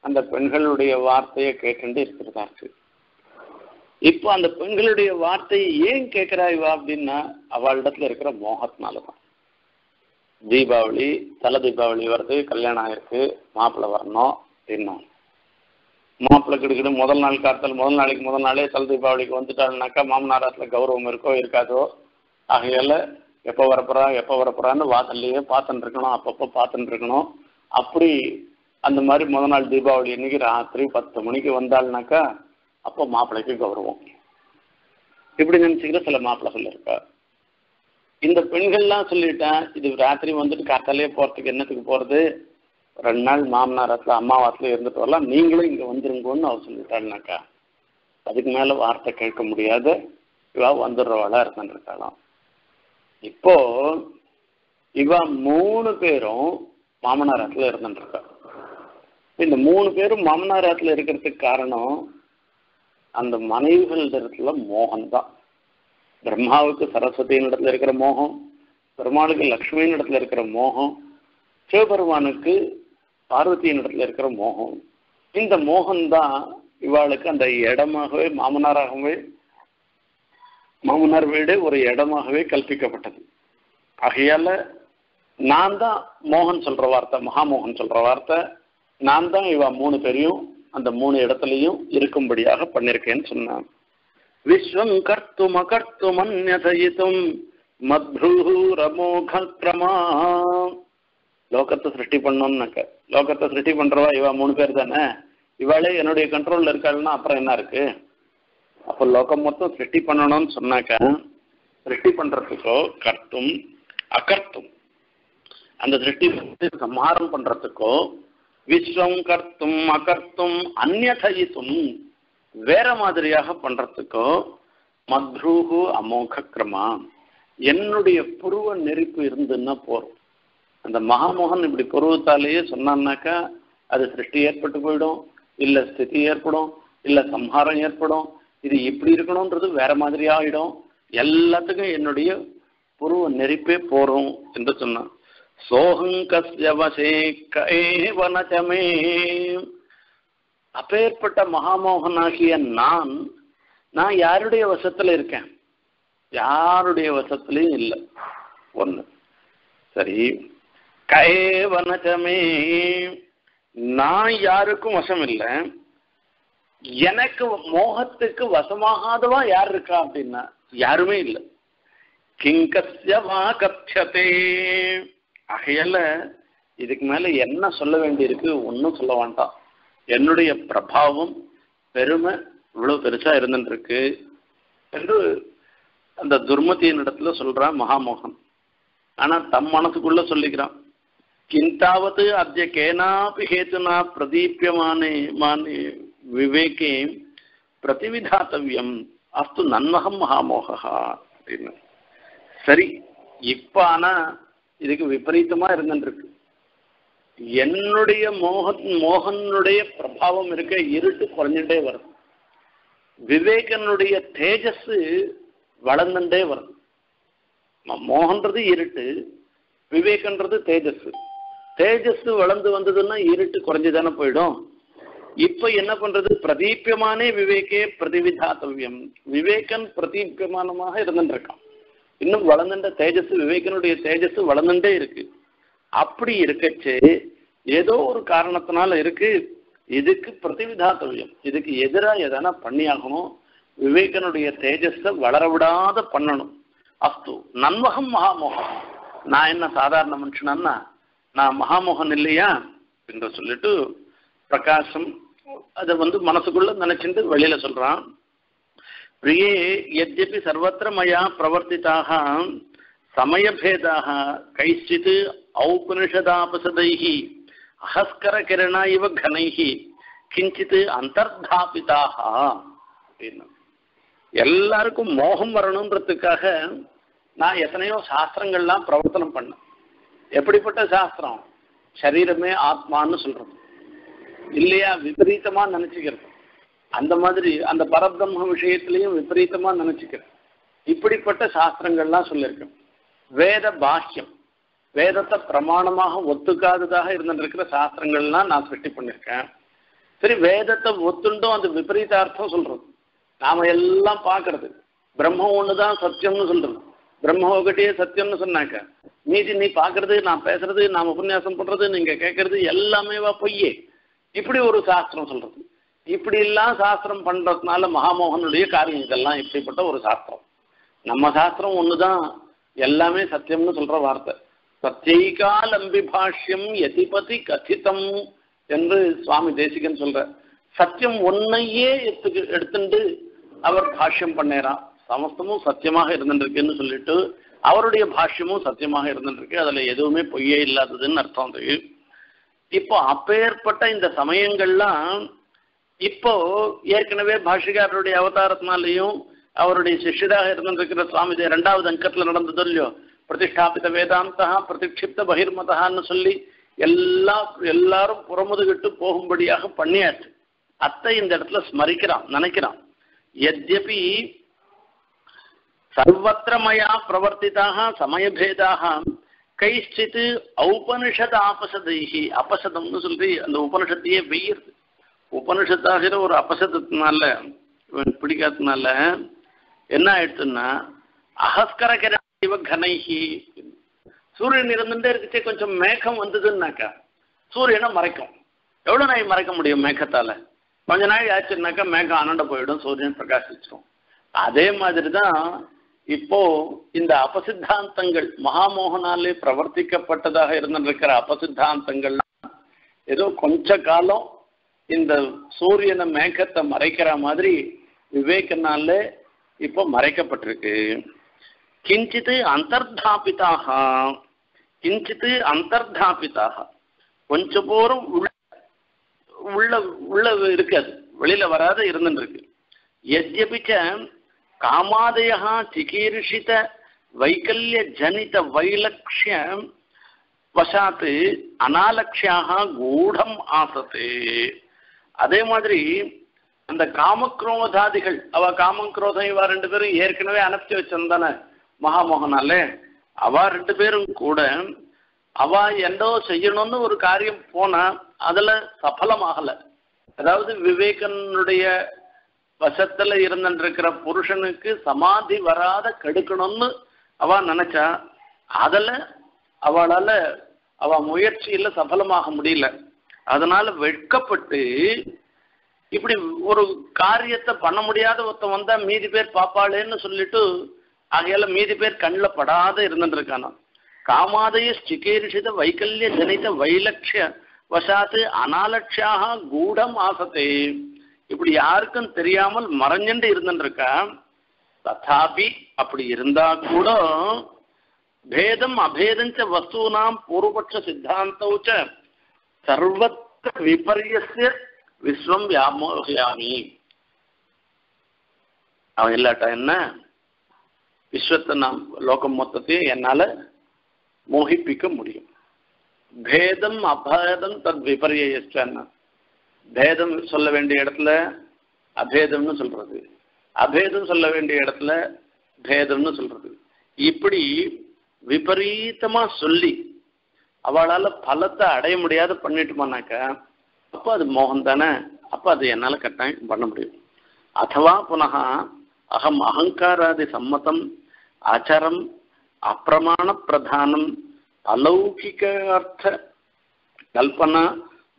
அந்த பெண்களுடைய வார்த்தையை கேட்டுட்டு இருக்கிறதா இருக்கு இப்போ அந்த பெண்களுடைய வார்த்தையை ஏன் கேட்கிறா இவா அப்படின்னா அவளிடத்துல இருக்கிற மோகத்தினாலதான். தீபாவளி தலை தீபாவளி வருது கல்யாணம் ஆயிருக்கு மாப்பிள்ளை வரணும் அப்படின்னா மாப்பிள்ளை கிடுக்கிட்டு முதல் நாள் காத்தல் முதல் நாளைக்கு முதல் நாளே தலை தீபாவளிக்கு வந்துட்டாள்னாக்கா மாமனாராசில் கௌரவம் இருக்கோ இருக்காதோ? ஆகையால் எப்போ வரப்போறா எப்போ வரப்போறான்னு வாசல்லையே பார்த்துட்டு இருக்கணும் அப்பப்போ பார்த்துட்டு இருக்கணும். அப்படி அந்த மாதிரி முதல் நாள் தீபாவளி அன்னைக்கு ராத்திரி பத்து மணிக்கு வந்தாள்னாக்கா அப்போ மாப்பிள்ளைக்கு கௌரவம். இப்படி நினச்சிக்கிற சில மாப்பிள்ளை சொல்லியிருக்கா இந்த பெண்கள்லாம் சொல்லிட்டேன் இது ராத்திரி வந்துட்டு காத்தாலே போகிறதுக்கு என்னத்துக்கு போகிறது ரெண்டு நாள் மாமனாரத்துல அம்மாவாத்துல இருந்துட்டு வரலாம். நீங்களும் இங்கே வந்துருங்கன்னு அவர் சொல்லிட்டாள்னாக்கா அதுக்கு மேல வார்த்தை கேட்க முடியாத. இவா வந்துடுறவாளா இருந்துருக்காளாம் இப்போ இவ மூணு பேரும் மாமனாரத்துல இருந்துருக்கா இந்த மூணு பேரும் மாமனாரத்துல இருக்கிறதுக்கு காரணம் அந்த மனைவிகள் இடத்துல மோகம் தான் பிரம்மாவுக்கு சரஸ்வதியின் இடத்துல இருக்கிற மோகம் பெருமாளுக்கு லக்ஷ்மியின் இடத்துல இருக்கிற மோகம் சிவபெருமானுக்கு பார்வதியின் இடத்துல இருக்கிற மோகம். இந்த மோகம்தான் இவாளுக்கு அந்த இடமாகவே மாமனாராகவே மாமனார் வீடு ஒரு இடமாகவே கல்பிக்கப்பட்டது. ஆகையால நான் தான் மோகன் சொல்ற வார்த்தை மகாமோகன் சொல்ற வார்த்தை. நான் தான் இவா மூணு பேரையும் அந்த மூணு இடத்துலையும் இருக்கும்படியாக பண்ணிருக்கேன்னு சொன்னான். விஸ்வம் கர்த்தும் அகர்த்தும் அந்நதயித்தும் மத்ரூரமோகிரமா லோகத்தை சிருஷ்டி பண்ணோம்னாக்க லோகத்தை சிருஷ்டி பண்றவா இவா மூணு பேர் தானே? இவாளே என்னுடைய கண்ட்ரோலில் இருக்காள்னா அப்புறம் என்ன இருக்கு? அப்போ லோகம் மொத்தம் சிருஷ்டி பண்ணணும்னு சொன்னாக்க சிருஷ்டி பண்றதுக்கோ கர்த்தும் அகர்த்தும். அந்த சிருஷ்டி சம்ஹாரம் பண்றதுக்கோ விஸ்வம் கர்த்தும் அகர்த்தும் அந்நதயித்தும் வேற மாதிரியாக பண்றதுக்கோ மத்ரூகு அமோக கிரமா என்னுடைய புருவ நெருப்பு இருந்துன்னா போறோம். அந்த மகாமோகன் இப்படி பருவத்தாலேயே சொன்னான்னாக்கா அது சிருஷ்டி ஏற்பட்டு போயிடும் இல்லை ஸ்திதி ஏற்படும் இல்லை சம்ஹாரம் ஏற்படும். இது இப்படி இருக்கணும்ன்றது வேற மாதிரி ஆகிடும் எல்லாத்துக்கும் என்னுடைய புருவ நெருப்பே போறோம் என்று சொன்னான். சோகங்கஸ்ய வசே கைவனச்சமே அப்பேற்பட்ட மகாமோகனாகிய நான் நான் யாருடைய வசத்துல இருக்கேன்? யாருடைய வசத்திலையும் இல்லை. ஒன்று சரி. கயவனகமே. நான் யாருக்கும் வசம் இல்லை எனக்கு மோகத்துக்கு வசமாகாதவா யார் இருக்கா அப்படின்னா யாருமே இல்லை. கிங்கஸ்ய வா கப்யதே ஆகையால இதுக்கு மேல என்ன சொல்ல வேண்டியிருக்கு? ஒன்றும் சொல்ல வேண்டாம். என்னுடைய பிரபாவம் பெருமை இவ்வளவு பெருசா இருந்துருக்கு என்று அந்த துர்மதியின் இடத்துல சொல்றான் மகாமோகன். ஆனா தம் மனசுக்குள்ள சொல்லிக்கிறான். கிந்தாவத் अद्य केनापि हेतुना प्रदीप्यमाने माने विवेके பிரதிவிதாத்தவியம் அஸ்து நன்மகம் மகாமோகா அப்படின்னு சரி இப்ப ஆனா இதுக்கு விபரீதமா இருந்துருக்கு என்னுடைய மோகன் மோகனுடைய பிரபாவம் இருக்க இருட்டு குறைஞ்சுட்டே வருது விவேகனுடைய தேஜஸ் வளர்ந்துட்டே வருது மோகன்றது இருட்டு விவேகன்றது தேஜஸ் தேஜஸ் வளர்ந்து வந்ததுன்னா இருட்டு குறைஞ்சுதானே போயிடும். இப்ப என்ன பண்றது? பிரதீபியமானே விவேகே பிரதிவிதாத்தவியம். விவேகன் பிரதீபியமானமாக இருந்துட்டு இருக்கான் இன்னும் வளர்ந்துட்ட தேஜஸ் விவேகனுடைய தேஜஸ் வளர்ந்துட்டே இருக்கு. அப்படி இருக்கச்சு ஏதோ ஒரு காரணத்தினால இருக்கு. இதுக்கு பிரதிவிதாத்தவியம். இதுக்கு எதிராக எதனா பண்ணியாகணும். விவேகனுடைய தேஜஸ வளர விடாத பண்ணணும். அஸ்து நன்மகம் மகாமோகம். நான் என்ன சாதாரண மனுஷனா நான் மகாமோகன் இல்லையா என்று சொல்லிட்டு பிரகாசம் அதை வந்து மனசுக்குள்ள நினைச்சிட்டு வெளியில சொல்றான். பிரியே எத்யபி சர்வத்திர மயா பிரவர்த்திதாக சமயபேதாக கைச்சித் ஔபனிஷதாபசதைः அகஸ்கர கிரணா இவ கனைः கிஞ்சித் அந்தர்தாபிதாக அப்படின்னு. எல்லாருக்கும் மோகம் வரணுன்றதுக்காக நான் எத்தனையோ சாஸ்திரங்கள்லாம் பிரவர்த்தனம் பண்ணேன். எப்படிப்பட்ட சாஸ்திரம்? சரீரமே ஆத்மான்னு சொல்றது. இல்லையா? விபரீதமா நினைச்சுக்கிறது. அந்த மாதிரி அந்த பரபிரம்ம விஷயத்திலையும் விபரீதமா நினைச்சுக்கிறது. இப்படிப்பட்ட சாஸ்திரங்கள்லாம் சொல்லியிருக்கேன் வேத பாஷ்யம் வேதத்தை பிரமாணமாக ஒத்துக்காததாக இருந்திருக்கிற சாஸ்திரங்கள்லாம் நான் சிருஷ்டி பண்ணியிருக்கேன். சரி வேதத்தை ஒத்துண்டும் அது விபரீத அர்த்தம் சொல்றது. நாம எல்லாம் பார்க்கறது. பிரம்மம் ஒண்ணுதான் சத்தியம்னு சொல்றது. பிரம்ம ஒகட்டியே சத்தியம்னு சொன்னாக்க மீதி நீ பார்க்கறது நான் பேசுறது நான் உபன்யாசம் பண்றது நீங்க கேட்கறது எல்லாமேவா பொய்யே. இப்படி ஒரு சாஸ்திரம் சொல்றது. இப்படி எல்லாம் சாஸ்திரம் பண்றதுனால மகாமோகனுடைய காரியம் இதெல்லாம் இப்படிப்பட்ட ஒரு சாஸ்திரம். நம்ம சாஸ்திரம் ஒண்ணுதான். எல்லாமே சத்தியம்னு சொல்ற வார்த்தை. சத்தியைகாலம்பி பாஷ்யம் எதிபதி கதிதம் என்று சுவாமி தேசிகன் சொல்ற. சத்தியம் ஒன்னையே எடுத்து எடுத்துட்டு அவர் பாஷ்யம் பண்ணேறான் சமஸ்தமும் சத்தியமாக இருந்துருக்குன்னு சொல்லிட்டு அவருடைய பாஷ்யமும் சத்தியமாக இருந்துருக்கு. அதுல எதுவுமே பொய்யே இல்லாததுன்னு அர்த்தம் அது. இப்போ அப்பேற்பட்ட இந்த சமயங்கள்லாம் இப்போ ஏற்கனவே பாஷிகாரருடைய அவதாரத்தினாலையும் அவருடைய சிஷ்யராக இருந்திருக்கிற சுவாமி ரெண்டாவது அங்கத்துல நடந்தது இல்லையோ? பிரதிஷ்டாபித வேதாந்தா பிரதிக்ஷிப்த பகிர்மதான்னு சொல்லி எல்லாம் எல்லாரும் புறமுதுகிட்டு போகும்படியாக பண்ணியாச்சு. அத்தை இந்த இடத்துல ஸ்மரிக்கிறான் நினைக்கிறான். எத்யபி சர்வத்திர மயா பிரவர்த்திதாக சமயபேதாக கைச்சித் ஔபனிஷத் ஆபசதைஹி அபசதம்னு சொல்லி அந்த உபனிஷத்தையே வெய்யுறது. உபனிஷத்தாகிற ஒரு அபசதத்தினால இவன் பிடிக்காததுனால என்ன ஆயிடுச்சுன்னா அகஸ்கர கிரண கனைஹி சூரியன் இருந்துட்டே இருக்குச்சே கொஞ்சம் மேகம் வந்ததுன்னாக்கா சூரியனை மறைக்கும். எவ்வளோ நாள் மறைக்க முடியும் மேகத்தால்? கொஞ்ச நாள் ஆச்சுன்னாக்கா மேகம் அனண்ட போயிடும் சூரியன் பிரகாசிச்சிடும் அதே மாதிரி தான் இப்போ இந்த அபசித்தாந்தங்கள் மகாமோகனாலே பிரவர்த்திக்கப்பட்டதாக இருந்திருக்கிற அபசித்தாந்தங்கள் ஏதோ கொஞ்ச காலம் இந்த சூரியனை மேகத்தை மறைக்கிற மாதிரி விவேகனால இப்போ மறைக்கப்பட்டிருக்கு. கிஞ்சித்து அந்தர்தாபிதாக கிஞ்சித்து அந்தர்தாபிதாக. கொஞ்ச போரும் உள்ள உள்ள இருக்காது வெளியில வராத இருந்துருக்கு இருக்கு. எத்யபிச்ச காமாதயா சிகீர்ஷித வைக்கல்ய ஜனித வைலக்ஷ்ய வசாத் அனாலக்ஷியாக கூடம் ஆசத்து அதே மாதிரி அந்த காமக்ரோதாதிகள் அவ காமக்ரோதம் இவா ரெண்டு பேரும் ஏற்கனவே அனுப்பிச்சு வச்சிருந்தானே மகாமோகனால அவ ரெண்டு பேரும் கூட அவ எந்தோ செய்யணும்னு ஒரு காரியம் போனா அதுல சஃலமாகல அதாவது விவேகனுடைய வசத்துல இருந்துருக்கிற புருஷனுக்கு சமாதி வராத கெடுக்கணும்னு அவ நினைச்சா அதில் அவளால் அவ முயற்சியில் சஃலமாக முடியல. அதனால வெட்கப்பட்டு இப்படி ஒரு காரியத்தை பண்ண முடியாத ஒருத்தன் வந்தா மீதி பேர் பாப்பாளேன்னு சொல்லிட்டு ஆகையால மீதி பேர் கண்ணில் படாத இருந்துருக்கானா? காமாதய ஸ்டிகேரிஷித வைக்கல்ய ஜனித வைலட்சிய வசாத்து அனாலட்சியாக கூடம் ஆசத்தே. இப்படி யாருக்கும் தெரியாமல் மறைஞ்சுட்டு இருந்துருக்கா ததாபி அப்படி இருந்தா கூட பேதம் அபேதஞ்ச வஸ்தூனாம் பூர்வபட்ச சித்தாந்தௌச்ச சர்வத்த விபரியசிய விஸ்வம் வியாமோகியாமி. அவன் இல்லாட்டா என்ன? விஸ்வத்தை நாம் லோகம் மொத்தத்தையும் என்னால மோகிப்பிக்க முடியும். பேதம் அபேதம் தத் விபரியஸ்டன்னா பேதம் சொல்ல வேண்டிய இடத்துல அபேதம்னு சொல்றது. அபேதம் சொல்ல வேண்டிய இடத்துல பேதம்னு சொல்றது. இப்படி விபரீதமா சொல்லி அவளால பலத்தை அடைய முடியாத பண்ணிட்டுமானாக்கா அப்போ அது மோகம் தானே அப்போ அது என்னால் கட்டாயம் பண்ண முடியும். அதுவா புனக அகம் அகங்காராதி சம்மதம் அச்சரம் அப்பிரமாண பிரதானம் அலௌகிக அர்த்த கல்பனா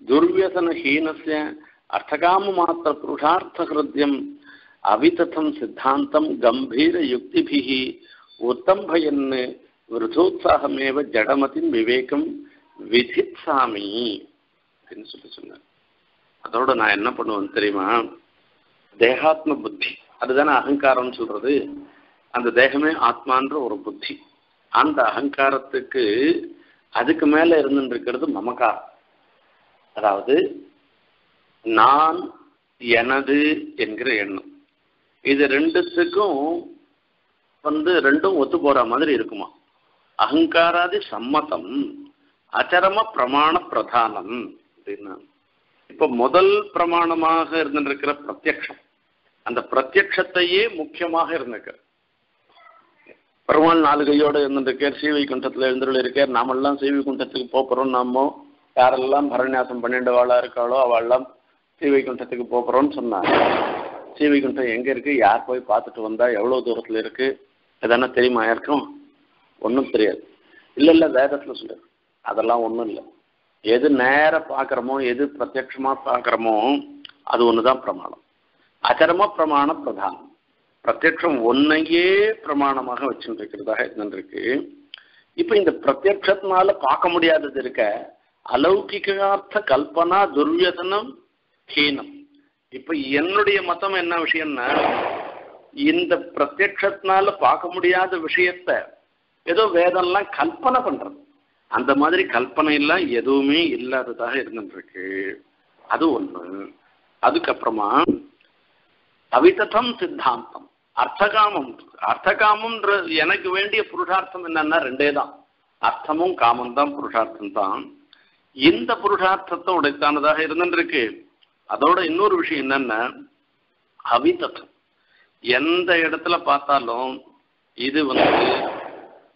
துர்வியசனஹீனஸ்ய அர்த்தகாம மாத்திர புருஷார்த்த ஹிருத்யம் அவிததம் சித்தாந்தம் கம்பீர யுக்திபிகி உத்தம்பயன் விருதோத்சாகமேவ ஜடமதின் விவேகம் விதித்சாமி அப்படின்னு சொல்லி சொன்னார். அதோட நான் என்ன பண்ணுவேன் தெரியுமா? தேகாத்ம புத்தி. அதுதானே அகங்காரம்னு சொல்றது. அந்த தேகமே ஆத்மான்ற ஒரு புத்தி. அந்த அகங்காரத்துக்கு அதுக்கு மேல இருந்துட்டு இருக்கிறது மமகாரம். அதாவது நான் எனது என்கிற எண்ணம். இது ரெண்டுத்துக்கும் வந்து ரெண்டும் ஒத்து போற மாதிரி இருக்குமா? அகங்காராதி சம்மதம் அச்சரம பிரமாண பிரதானம் அப்படின்னா. இப்ப முதல் பிரமாணமாக இருந்திருக்கிற பிரத்யக்ஷம் அந்த பிரத்யக்ஷத்தையே முக்கியமாக இருந்திருக்க பெருமாள் நாலு கையோடு இருந்திருக்கார் சீவை குண்டத்துல இருந்துள்ள இருக்கார் நாமெல்லாம் சீவை குண்டத்துக்கு போகிறோம் நாமோ யாரெல்லாம் பரநியாசம் பன்னெண்டு வாழா இருக்காளோ அவள்லாம் ஸ்ரீவைகுண்டத்துக்கு போகிறோம்னு சொன்னாங்க. ஸ்ரீவைகுண்டம் எங்கே இருக்குது யார் போய் பார்த்துட்டு வந்தால் எவ்வளோ தூரத்தில் இருக்கு? எதனா தெரியுமா யாருக்கும்? ஒன்றும் தெரியாது. இல்லை இல்லை வேதத்தில் சொல்லு. அதெல்லாம் ஒன்றும் இல்லை. எது நேர பார்க்குறோமோ எது பிரத்யட்சமாக பார்க்குறோமோ அது ஒன்று தான் பிரமாணம். அச்சரம பிரமாண பிரதானம். பிரத்யட்சம் ஒன்னையே பிரமாணமாக வச்சுட்டு இருக்கிறதாக இருந்துருக்கு இப்போ இந்த பிரத்யட்சத்தினால பார்க்க முடியாதது இருக்க அலௌகிகார்த்த கல்பனா துர்வியதனம் ஹீனம். இப்ப என்னுடைய மதம் என்ன விஷயம்னா இந்த பிரத்யட்சத்தினால பார்க்க முடியாத விஷயத்த ஏதோ வேதம்லாம் கல்பனை பண்றது. அந்த மாதிரி கல்பனை எல்லாம் எதுவுமே இல்லாததாக இருந்துருக்கு. அது ஒண்ணு. அதுக்கப்புறமா அவிததம் சித்தாந்தம். அர்த்தகாமம். அர்த்தகாமம்ன்ற எனக்கு வேண்டிய புருஷார்த்தம் என்னன்னா ரெண்டே தான் அர்த்தமும் காமம் தான் புருஷார்த்தம் தான் இந்த புருஷார்த்தத்தை உடைத்தானதாக இருந்துருக்கு. அதோட இன்னொரு விஷயம் என்னன்னா அவிதத்துவம். எந்த இடத்துல பார்த்தாலும் இது வந்து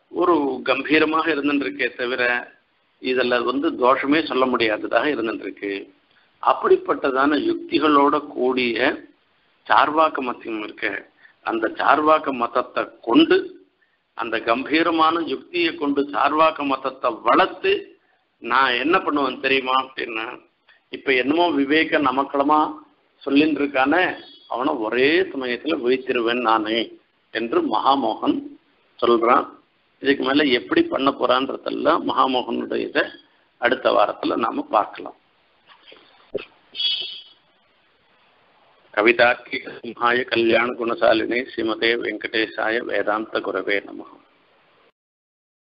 ஒரு கம்பீரமாக இருந்துருக்கே தவிர இதில் வந்து தோஷமே சொல்ல முடியாததாக இருந்துருக்கு. அப்படிப்பட்டதான யுக்திகளோட கூடிய சார்வாக்க மத்தியம் இருக்க. அந்த சார்வாக்க மதத்தை கொண்டு அந்த கம்பீரமான யுக்தியை கொண்டு சார்வாக்க மதத்தை வளர்த்து நான் என்ன பண்ணுவேன் தெரியுமா அப்படின்னா இப்ப என்னமோ விவேக நமக்களமா சொல்லின்னு இருக்கானே அவனை ஒரே சமயத்துல வீழ்த்திருவேன் நானே என்று மகாமோகன் சொல்றான். இதுக்கு மேல எப்படி பண்ண போறான்றதெல்லாம் மகாமோகனுடைய இதை அடுத்த வாரத்துல நாம பார்க்கலாம். கவிதார்க்கிக சிம்ஹாய கல்யாண குணசாலினி ஸ்ரீமதே வெங்கடேசாய வேதாந்த குரவே நமகம்